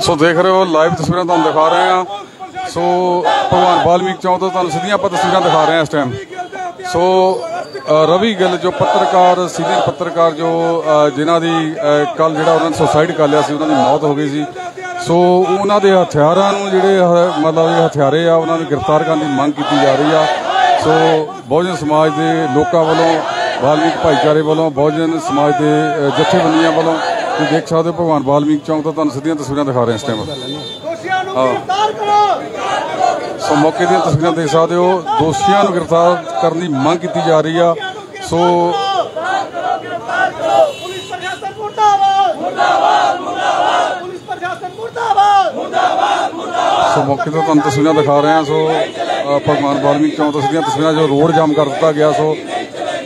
ਸੋ ਦੇਖ ਰਹੇ ਹੋ ਲਾਈਵ ਤਸਵੀਰਾਂ ਤੁਹਾਨੂੰ ਦਿਖਾ ਰਹੇ ਹਾਂ। ਸੋ ਭਗਵਾਨ ਵਾਲਮੀਕ ਚੌਂਕ ਤੋਂ ਤੁਹਾਨੂੰ ਸਿੱਧੀਆਂ ਆਪਾਂ ਤਸਵੀਰਾਂ ਦਿਖਾ ਰਹੇ ਹਾਂ ਇਸ ਟਾਈਮ ਸੋ ਰਵੀ ਗਿੱਲ ਜੋ ਪੱਤਰਕਾਰ, ਸੀਨੀਅਰ ਪੱਤਰਕਾਰ ਜੋ ਜਿਨ੍ਹਾਂ ਦੀ ਕੱਲ ਜਿਹੜਾ ਉਹਨਾਂ ਨੇ ਸੁਸਾਈਡ ਕਰ ਲਿਆ ਸੀ, ਉਹਨਾਂ ਦੀ ਮੌਤ ਹੋ ਗਈ ਸੀ। ਸੋ ਉਹਨਾਂ ਦੇ ਹਥਿਆਰਾਂ ਨੂੰ ਜਿਹੜੇ ਮਤਲਬ ਹਥਿਆਰੇ ਆ, ਉਹਨਾਂ ਨੂੰ ਗ੍ਰਿਫਤਾਰ ਕਰਨ ਦੀ ਮੰਗ ਕੀਤੀ ਜਾ ਰਹੀ ਆ। ਸੋ ਬਹੁਜਨ ਸਮਾਜ ਦੇ ਲੋਕਾਂ ਵੱਲੋਂ ਵਾਲਮੀਕ ਭਾਈਚਾਰੇ ਵੱਲੋਂ, ਬਹੁਜਨ ਸਮਾਜ ਦੇ ਜਥੇਬੰਦੀਆਂ ਵੱਲੋਂ ਤੁਸੀਂ ਦੇਖ ਸਕਦੇ ਹੋ ਭਗਵਾਨ ਵਾਲਮੀਕ ਚੌਂਕ ਤੋਂ ਤੁਹਾਨੂੰ ਸਿੱਧੀਆਂ ਤਸਵੀਰਾਂ ਦਿਖਾ ਰਹੇ ਹਾਂ ਇਸ ਟਾਈਮ ਦੋਸ਼ੀਆਂ ਨੂੰ ਗ੍ਰਿਫਤਾਰ ਕਰੋ। ਸੋ ਮੌਕੇ ਦੀਆਂ ਤਸਵੀਰਾਂ ਦੇਖ ਸਕਦੇ ਹੋ। ਦੋਸ਼ੀਆਂ ਨੂੰ ਗ੍ਰਿਫਤਾਰ ਕਰਨ ਦੀ ਮੰਗ ਕੀਤੀ ਜਾ ਰਹੀ ਆ। ਸੋ ਪੁਲਿਸ ਪ੍ਰਸ਼ਾਸਨ ਮੁਰਦਾਬਾਦ। ਮੁਰਦਾਬਾਦ ਮੁਰਦਾਬਾਦ ਪੁਲਿਸ ਪ੍ਰਸ਼ਾਸਨ ਮੁਰਦਾਬਾਦ। ਸੋ ਮੌਕੇ ਤੋਂ ਤੁਹਾਨੂੰ ਤਸਵੀਰਾਂ ਦਿਖਾ ਰਹੇ ਹਾਂ। ਸੋ ਭਗਵਾਨ ਵਾਲਮੀਕ ਚੌਂਕ ਤੋਂ ਸਿੱਧੀਆਂ ਤਸਵੀਰਾਂ ਜੋ ਰੋਡ ਜਾਮ ਕਰ ਦਿੱਤਾ ਗਿਆ। ਸੋ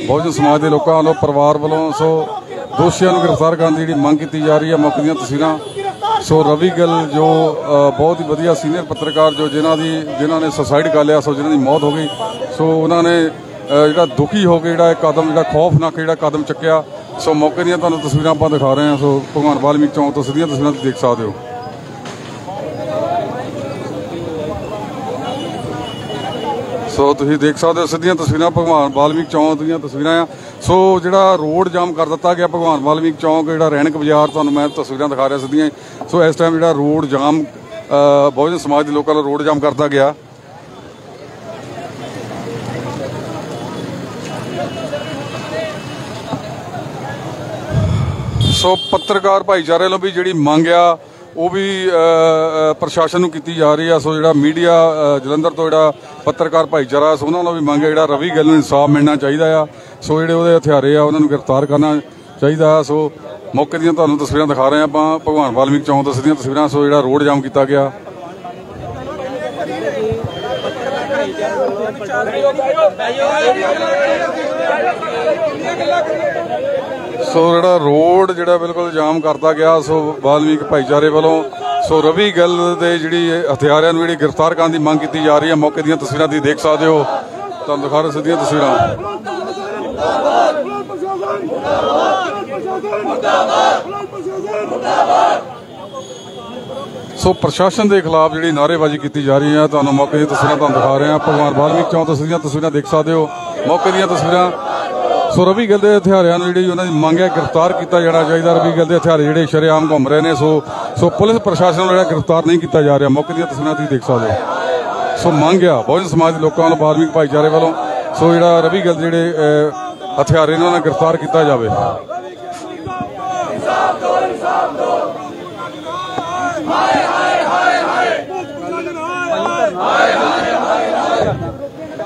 ਬਹੁਜਨ ਸਮਾਜ ਦੇ ਲੋਕਾਂ ਵੱਲੋਂ ਪਰਿਵਾਰ ਵੱਲੋਂ ਸੋ ਦੋਸ਼ੀਆਂ ਨੂੰ ਗ੍ਰਿਫਤਾਰ ਕਰਨ ਦੀ ਜਿਹੜੀ ਮੰਗ ਕੀਤੀ ਜਾ ਰਹੀ ਹੈ ਮੌਕੇ ਦੀਆਂ ਤਸਵੀਰਾਂ। ਸੋ ਰਵੀ ਗਿੱਲ ਜੋ ਬਹੁਤ ਹੀ ਵਧੀਆ ਸੀਨੀਅਰ ਪੱਤਰਕਾਰ ਜੋ ਜਿਨ੍ਹਾਂ ਦੀ, ਜਿਨ੍ਹਾਂ ਨੇ ਸੁਸਾਈਡ ਕਰ ਲਿਆ, ਸੋ ਜਿਨ੍ਹਾਂ ਦੀ ਮੌਤ ਹੋ ਗਈ। ਸੋ ਉਹਨਾਂ ਨੇ ਜਿਹੜਾ ਦੁਖੀ ਹੋ ਕੇ ਜਿਹੜਾ ਕਦਮ, ਜਿਹੜਾ ਖੌਫਨਾਕ ਜਿਹੜਾ ਕਦਮ ਚੱਕਿਆ। ਸੋ ਮੌਕੇ ਦੀਆਂ ਤੁਹਾਨੂੰ ਤਸਵੀਰਾਂ ਆਪਾਂ ਦਿਖਾ ਰਹੇ ਹਾਂ। ਸੋ ਭਗਵਾਨ ਵਾਲਮੀਕ ਚੌਂਕ ਤੋਂ ਸਿੱਧੀਆਂ ਤਸਵੀਰਾਂ ਤੁਸੀਂ ਦੇਖ ਸਕਦੇ ਹੋ। ਸੋ ਤੁਸੀਂ ਦੇਖ ਸਕਦੇ ਹੋ ਸਿੱਧੀਆਂ ਤਸਵੀਰਾਂ ਭਗਵਾਨ ਵਾਲਮੀਕ ਚੌਂਕ ਦੀਆਂ ਤਸਵੀਰਾਂ ਆ। ਸੋ ਜਿਹੜਾ ਰੋਡ ਜਾਮ ਕਰ ਦਿੱਤਾ ਗਿਆ ਭਗਵਾਨ ਵਾਲਮੀਕ ਚੌਂਕ, ਜਿਹੜਾ ਰੈਣਕ ਬਾਜ਼ਾਰ ਤੁਹਾਨੂੰ ਮੈਂ ਤਸਵੀਰਾਂ ਦਿਖਾ ਰਿਹਾ ਸਿੱਧੀਆਂ ਸੋ ਇਸ ਟਾਈਮ ਜਿਹੜਾ ਰੋਡ ਜਾਮ ਬਹੁਜਨ ਸਮਾਜ ਦੇ ਲੋਕਾਂ ਵੱਲੋਂ ਰੋਡ ਜਾਮ ਕਰਦਾ ਗਿਆ। ਸੋ ਪੱਤਰਕਾਰ ਭਾਈਚਾਰੇ ਵੱਲੋਂ ਵੀ ਜਿਹੜੀ ਮੰਗ ਆ ਉਹ ਵੀ ਪ੍ਰਸ਼ਾਸਨ ਨੂੰ ਕੀਤੀ ਜਾ ਰਹੀ ਆ। ਸੋ ਜਿਹੜਾ ਮੀਡੀਆ ਜਲੰਧਰ ਤੋਂ ਜਿਹੜਾ ਪੱਤਰਕਾਰ ਭਾਈਚਾਰਾ, ਸੋ ਉਹਨਾਂ ਵੱਲੋਂ ਵੀ ਮੰਗ ਹੈ ਜਿਹੜਾ ਰਵੀ ਗਿੱਲ ਨੂੰ ਇਨਸਾਫ ਮਿਲਣਾ ਚਾਹੀਦਾ ਆ। ਸੋ ਜਿਹੜੇ ਉਹਦੇ ਹਥਿਆਰੇ ਆ, ਉਹਨਾਂ ਨੂੰ ਗ੍ਰਿਫਤਾਰ ਕਰਨਾ ਚਾਹੀਦਾ ਆ। ਸੋ ਮੌਕੇ ਦੀਆਂ ਤੁਹਾਨੂੰ ਤਸਵੀਰਾਂ ਦਿਖਾ ਰਹੇ ਹਾਂ ਆਪਾਂ। ਭਗਵਾਨ ਵਾਲਮੀਕ ਚੌਂਕ ਤੋਂ ਸਿੱਧੀਆਂ ਤਸਵੀਰਾਂ, ਸੋ ਜਿਹੜਾ ਰੋਡ ਜਾਮ ਕੀਤਾ ਗਿਆ। ਸੋ ਜਿਹੜਾ ਰੋਡ ਜਿਹੜਾ ਬਿਲਕੁਲ ਜਾਮ ਕਰਤਾ ਗਿਆ, ਸੋ ਵਾਲਮੀਕ ਭਾਈਚਾਰੇ ਵੱਲੋਂ, ਸੋ ਰਵੀ ਗਿੱਲ ਦੇ ਜਿਹੜੀ ਹਥਿਆਰਿਆਂ ਨੂੰ ਜਿਹੜੀ ਗ੍ਰਿਫਤਾਰ ਕਰਨ ਦੀ ਮੰਗ ਕੀਤੀ ਜਾ ਰਹੀ ਹੈ, ਮੌਕੇ ਦੀਆਂ ਤਸਵੀਰਾਂ ਤੁਸੀਂ ਦੇਖ ਸਕਦੇ ਹੋ। ਤੁਹਾਨੂੰ ਦਿਖਾ ਰਹੇ ਸਿੱਧੀਆਂ ਤਸਵੀਰਾਂ। ਸੋ ਪ੍ਰਸ਼ਾਸਨ ਦੇ ਖਿਲਾਫ ਜਿਹੜੀ ਨਾਅਰੇਬਾਜ਼ੀ ਕੀਤੀ ਜਾ ਰਹੀ ਹੈ, ਤੁਹਾਨੂੰ ਮੌਕੇ ਦੀਆਂ ਤਸਵੀਰਾਂ ਤੁਹਾਨੂੰ ਦਿਖਾ ਰਹੇ ਹਾਂ। ਭਗਵਾਨ ਵਾਲਮੀਕ ਚੌਂਕ ਤੋਂ ਸਿੱਧੀਆਂ ਤਸਵੀਰਾਂ ਦੇਖ ਸਕਦੇ ਹੋ। ਮੌਕੇ ਦੀਆਂ ਤਸਵੀਰਾਂ ਸੋ ਰਵੀ ਗਿੱਲ ਦੇ ਹਥਿਆਰਿਆਂ ਨੂੰ ਜਿਹੜੀ ਉਹਨਾਂ ਦੀ ਮੰਗ ਹੈ, ਗ੍ਰਿਫਤਾਰ ਕੀਤਾ ਜਾਣਾ ਚਾਹੀਦਾ। ਰਵੀ ਗਿੱਲ ਦੇ ਹਥਿਆਰ ਜਿਹੜੇ ਸ਼ਰੇਆਮ ਘੁੰਮ ਰਹੇ ਨੇ, ਸੋ ਸੋ ਪੁਲਿਸ ਪ੍ਰਸ਼ਾਸਨ ਨੂੰ ਜਿਹੜਾ ਗ੍ਰਿਫਤਾਰ ਨਹੀਂ ਕੀਤਾ ਜਾ ਰਿਹਾ। ਮੌਕੇ ਦੀਆਂ ਤਸਵੀਰਾਂ ਤੁਸੀਂ ਦੇਖ ਸਕਦੇ ਹੋ। ਸੋ ਮੰਗ ਆ, ਬਹੁਜਨ ਸਮਾਜ ਦੇ ਲੋਕਾਂ ਵੱਲੋਂ ਵਾਲਮੀਕ ਭਾਈਚਾਰੇ ਵੱਲੋਂ। ਸੋ ਜਿਹੜਾ ਰਵੀ ਗਿੱਲ ਜਿਹੜੇ ਹਥਿਆਰੇ ਹਥਿਆਰ ਉਹਨਾਂ ਨੂੰ ਗ੍ਰਿਫਤਾਰ ਕੀਤਾ ਜਾਵੇ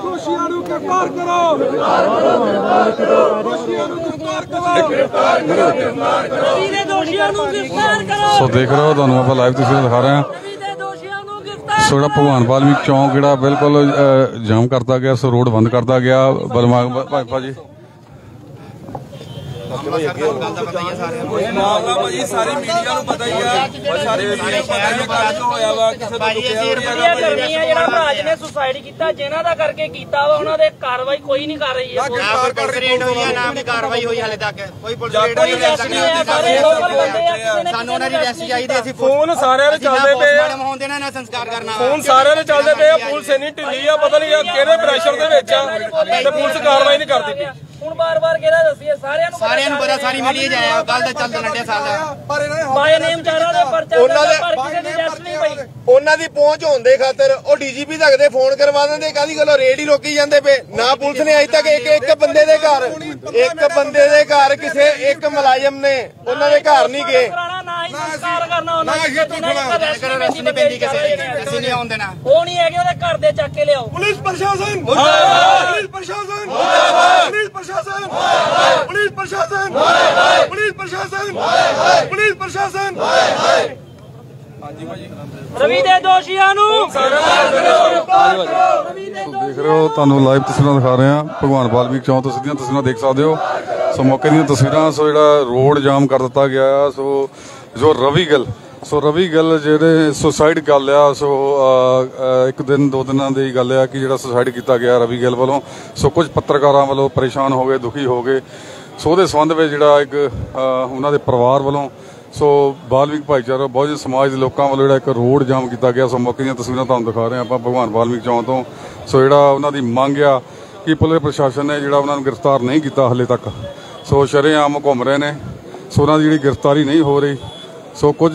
ਦੋਸ਼ੀਆਂ ਨੂੰ ਗ੍ਰਿਫਤਾਰ ਕਰੋ। ਦੋਸ਼ੀਆਂ ਨੂੰ ਗ੍ਰਿਫਤਾਰ ਕਰੋ। ਵੀਰੇ ਦੋਸ਼ੀਆਂ ਨੂੰ ਗ੍ਰਿਫਤਾਰ ਕਰੋ। ਸੋ ਦੇਖ ਰਹੇ ਹੋ ਤੁਹਾਨੂੰ ਆਪਾਂ ਲਾਈਵ ਤਸਵੀਰਾਂ ਦਿਖਾ ਰਹੇ ਹਾਂ। ਗ੍ਰਿਫਤਾਰ ਸੋ ਜਿਹੜਾ ਭਗਵਾਨ ਵਾਲਮੀਕ ਚੌਂਕ ਜਿਹੜਾ ਬਿਲਕੁਲ ਜਾਮ ਕਰਤਾ ਗਿਆ ਸੋ ਰੋਡ ਬੰਦ ਕਰਤਾ ਗਿਆ। ਬਲਮਾਗ ਭਾਜਪਾ ਜੀ ਮਾਮਲਾ ਭਾਜੀ ਸਾਰੀ ਮੀਡੀਆ ਨੂੰ ਪਤਾ ਹੀ ਆ। ਸਾਰੀ ਮੀਡੀਆ ਨੂੰ ਪਤਾ ਹੀ ਆ ਕੱਲ ਜੋ ਹੋਇਆ ਵਾ ਕਿਸੇ ਤੋਂ ਲੁਕਿਆ ਹੋ ਰਿਹਾ ਇਹ ਗਰਮੀ ਆ ਜਿਹੜਾ ਭਾਜ ਨੇ ਸੁਸਾਈਡ ਕੀਤਾ ਜਿਨ੍ਹਾਂ ਦਾ ਕਰਕੇ ਕੀਤਾ ਵਾ ਉਹਨਾਂ ਦੇ ਕਾਰਵਾਈ ਕੋਈ ਨਹੀਂ ਕਰ ਰਹੀ ਹੈ। ਕੋਈ ਨਾ ਕੋਈ ਰੇਟ ਹੋਈ ਹੈ ਨਾ ਆਪਣੀ ਕਾਰਵਾਈ ਹੋਈ ਹਾਲੇ ਤੱਕ। ਕੋਈ ਪੁਲਿਸ ਰੇਟ ਕੋਈ ਰੈਸਟ ਨਹੀਂ ਹੋਇਆ ਸਾਰੇ ਲੋਕਲ ਬੰਦੇ ਆ ਕਿਸੇ ਨੇ ਸਾਨੂੰ ਉਹਨਾਂ ਦੀ ਰੈਸਟ ਚਾਹੀਦੀ ਅਸੀਂ ਫੋਨ ਸਾਰਿਆਂ ਦੇ ਚੱਲਦੇ ਪਏ ਆ। ਹੋਣ ਦੇਣਾ ਨਾ ਸੰਸਕਾਰ ਕਰਨਾ ਫੋਨ ਸਾਰਿਆਂ ਦੇ ਚੱਲਦੇ ਪਏ ਆ ਪੁਲਿਸ ਇੰਨੀ ਢਿੱਲੀ ਆ ਪਤਾ ਨਹੀਂ ਕਿਹੜੇ ਪ੍ਰੈਸ਼ਰ ਦੇ ਵਿੱਚ ਆ ਤੇ ਪੁਲਿਸ ਕਾਰਵਾਈ ਨਹੀਂ ਕਰਦੀ ਪਈ। ਹੁਣ ਬਾਰ-ਬਾਰ ਕਿਹਦਾ ਦੱਸੀਏ? ਸਾਰਿਆਂ ਨੂੰ ਸਾਰਿਆਂ ਨੂੰ ਪਤਾ ਸਾਰੀ ਮੀਡੀਆ ਜਾਇਆ ਗੱਲ ਤਾਂ ਚੱਲਦਾ ਲੰਡਿਆ ਸਾਲ ਦਾ ਪਰ ਇਹਨਾਂ ਨੇ ਬਾਏ ਨੇਮ ਚਾਰਾਂ ਦੇ ਪਰਚਾ ਉਹਨਾਂ ਦੇ- ਪਰ ਕਿਸੇ ਦੀ ਰੈਸਟ ਨਹੀਂ ਪਈ। ਉਹਨਾਂ ਦੀ ਪਹੁੰਚ ਹੋਣ ਦੇ ਖਾਤਰ ਉਹ ਡੀਜੀਪੀ ਤੱਕ ਦੇ ਫੋਨ ਕਰਵਾ ਦਿੰਦੇ ਕਾਦੀ ਗੱਲੋਂ ਰੇਡ ਹੀ ਰੋਕੀ ਜਾਂਦੇ ਪਏ। ਨਾ ਪੁਲਿਸ ਨੇ ਅਜੇ ਤੱਕ ਇੱਕ ਇੱਕ ਬੰਦੇ ਦੇ ਘਰ ਇੱਕ ਬੰਦੇ ਦੇ ਘਰ ਕਿਸੇ ਇੱਕ ਮੁਲਾਜ਼ਮ ਨੇ ਉਹਨਾਂ ਦੇ ਘਰ ਨਹੀਂ ਗਏ। ਨਾ ਹੀ ਸੰਸਕਾਰ ਕਰਨਾ ਉਹਨਾਂ ਨਾ ਨਹੀਂ ਪੈਂਦੀ ਕਿਸੇ ਦੀ ਅਸੀਂ ਨਹੀਂ ਆਉਣ ਦੇਣਾ। ਉਹ ਨਹੀਂ ਹੈਗੇ ਉਹਦੇ ਘਰ ਦੇ ਚੱਕ ਕੇ ਲਿਆਓ। ਪੁਲਿਸ ਪ੍ਰਸ਼ਾਸਨ। ਮੁਰਦਾਬਾਦ। ਪੁਲਿਸ ਪ੍ਰਸ਼ਾਸਨ। ਮੁਰਦਾਬਾਦ। ਪੁਲਿਸ ਪ੍ਰਸ਼ਾਸਨ। ਮੁਰਦਾਬਾਦ। ਪੁਲਿਸ ਪ੍ਰਸ਼ਾਸਨ। ਮੁਰਦਾਬਾਦ। ਪੁਲਿਸ ਪ੍ਰਸ਼ਾਸਨ। ਮੁਰਦਾਬਾਦ। ਪੁਲਿਸ ਪ੍ਰਸ਼ਾਸਨ। ਰਵੀ ਦੇ ਦੋਸ਼ੀਆਂ ਨੂੰ ਦੇਖ ਰਹੇ ਹੋ ਤੁਹਾਨੂੰ ਲਾਈਵ ਤਸਵੀਰਾਂ ਦਿਖਾ ਰਹੇ ਹਾਂ। ਭਗਵਾਨ ਵਾਲਮੀਕ ਚੌਂਕ ਤੋਂ ਸਿੱਧੀਆਂ ਤਸਵੀਰਾਂ ਦੇਖ ਸਕਦੇ ਹੋ। ਸੋ ਮੌਕੇ ਦੀਆਂ ਤਸਵੀਰਾਂ ਸੋ ਜਿਹੜਾ ਰੋਡ ਜਾਮ ਕਰ ਦਿੱਤਾ ਗਿਆ ਸੋ ਜੋ ਰਵੀ ਗਿੱਲ, ਸੋ ਰਵੀ ਗਿੱਲ ਜਿਹੜੇ ਸੁਸਾਈਡ ਕਰ ਲਿਆ ਸੋ ਇੱਕ ਦਿਨ, ਦੋ ਦਿਨਾਂ ਦੀ ਗੱਲ ਆ ਕਿ ਜਿਹੜਾ ਸੁਸਾਈਡ ਕੀਤਾ ਗਿਆ ਰਵੀ ਗਿੱਲ ਵੱਲੋਂ। ਸੋ ਕੁਝ ਪੱਤਰਕਾਰਾਂ ਵੱਲੋਂ ਪਰੇਸ਼ਾਨ ਹੋ ਗਏ, ਦੁਖੀ ਹੋ ਗਏ। ਸੋ ਉਹਦੇ ਸੰਬੰਧ ਵਿੱਚ ਜਿਹੜਾ ਇੱਕ ਉਹਨਾਂ ਦੇ ਪਰਿਵਾਰ ਵੱਲੋਂ, ਸੋ ਬਾਲਮੀਕ ਭਾਈਚਾਰਾ ਬਹੁਜਨ ਸਮਾਜ ਦੇ ਲੋਕਾਂ ਵੱਲੋਂ ਜਿਹੜਾ ਇੱਕ ਰੋਡ ਜਾਮ ਕੀਤਾ ਗਿਆ। ਸੋ ਮੌਕੇ ਦੀਆਂ ਤਸਵੀਰਾਂ ਤੁਹਾਨੂੰ ਦਿਖਾ ਰਹੇ ਹਾਂ ਆਪਾਂ ਭਗਵਾਨ ਬਾਲਮੀਕ ਚੌਂਕ ਤੋਂ। ਸੋ ਜਿਹੜਾ ਉਹਨਾਂ ਦੀ ਮੰਗ ਆ ਕਿ ਪੁਲਿਸ ਪ੍ਰਸ਼ਾਸਨ ਨੇ ਜਿਹੜਾ ਉਹਨਾਂ ਨੂੰ ਗ੍ਰਿਫਤਾਰ ਨਹੀਂ ਕੀਤਾ ਹਲੇ ਤੱਕ। ਸੋ ਸ਼ਰੇਆਮ ਘੁੰਮ ਰਹੇ ਨੇ। ਸੋ ਉਹਨਾਂ ਦੀ ਜਿਹੜੀ ਗ੍ਰਿਫਤਾਰੀ ਨਹੀਂ ਹੋ ਰਹੀ। ਸੋ ਕੁਝ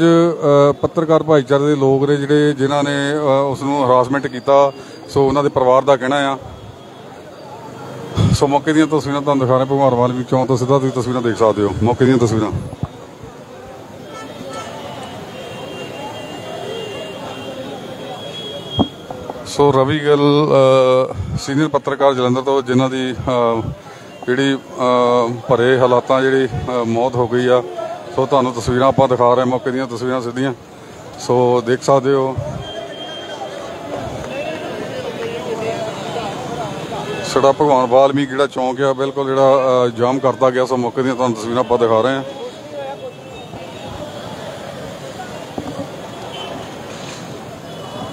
ਪੱਤਰਕਾਰ ਭਾਈਚਾਰੇ ਦੇ ਲੋਕ ਨੇ ਜਿਹੜੇ ਜਿਨ੍ਹਾਂ ਨੇ ਅ, ਉਸ ਨੂੰ ਹਰਾਸਮੈਂਟ ਕੀਤਾ। ਸੋ ਉਹਨਾਂ ਦੇ ਪਰਿਵਾਰ ਦਾ ਕਹਿਣਾ ਆ। ਸੋ ਮੌਕੇ ਦੀਆਂ ਤਸਵੀਰਾਂ ਤੁਹਾਨੂੰ ਦਿਖਾ ਰਹੇ ਭਗਵਾਨ ਵੀ ਚੌਂਕ ਤੋਂ ਸਿੱਧਾ ਤੁਸੀਂ ਤਸਵੀਰਾਂ ਦੇਖ ਸਕਦੇ ਹੋ। ਮੌਕੇ ਦੀਆਂ ਤਸਵੀਰਾਂ। ਸੋ ਰਵੀ ਗਿੱਲ ਸੀਨੀਅਰ ਪੱਤਰਕਾਰ ਜਲੰਧਰ ਤੋਂ ਜਿਨ੍ਹਾਂ ਦੀ ਜਿਹੜੀ ਭਰੇ ਹਾਲਾਤਾਂ ਜਿਹੜੀ ਮੌਤ ਹੋ ਗਈ ਆ। ਸੋ ਤੁਹਾਨੂੰ ਤਸਵੀਰਾਂ ਆਪਾਂ ਦਿਖਾ ਰਹੇ ਹਾਂ, ਮੌਕੇ ਦੀਆਂ ਤਸਵੀਰਾਂ ਸਿੱਧੀਆਂ। ਸੋ ਦੇਖ ਸਕਦੇ ਹੋ। ਸਾਡਾ ਭਗਵਾਨ ਵਾਲਮੀਕ ਜਿਹੜਾ ਚੌਂਕ ਆ, ਬਿਲਕੁਲ ਜਿਹੜਾ ਜਾਮ ਕਰਤਾ ਗਿਆ। ਸੋ ਮੌਕੇ ਦੀਆਂ ਤੁਹਾਨੂੰ ਤਸਵੀਰਾਂ ਆਪਾਂ ਦਿਖਾ ਰਹੇ ਹਾਂ।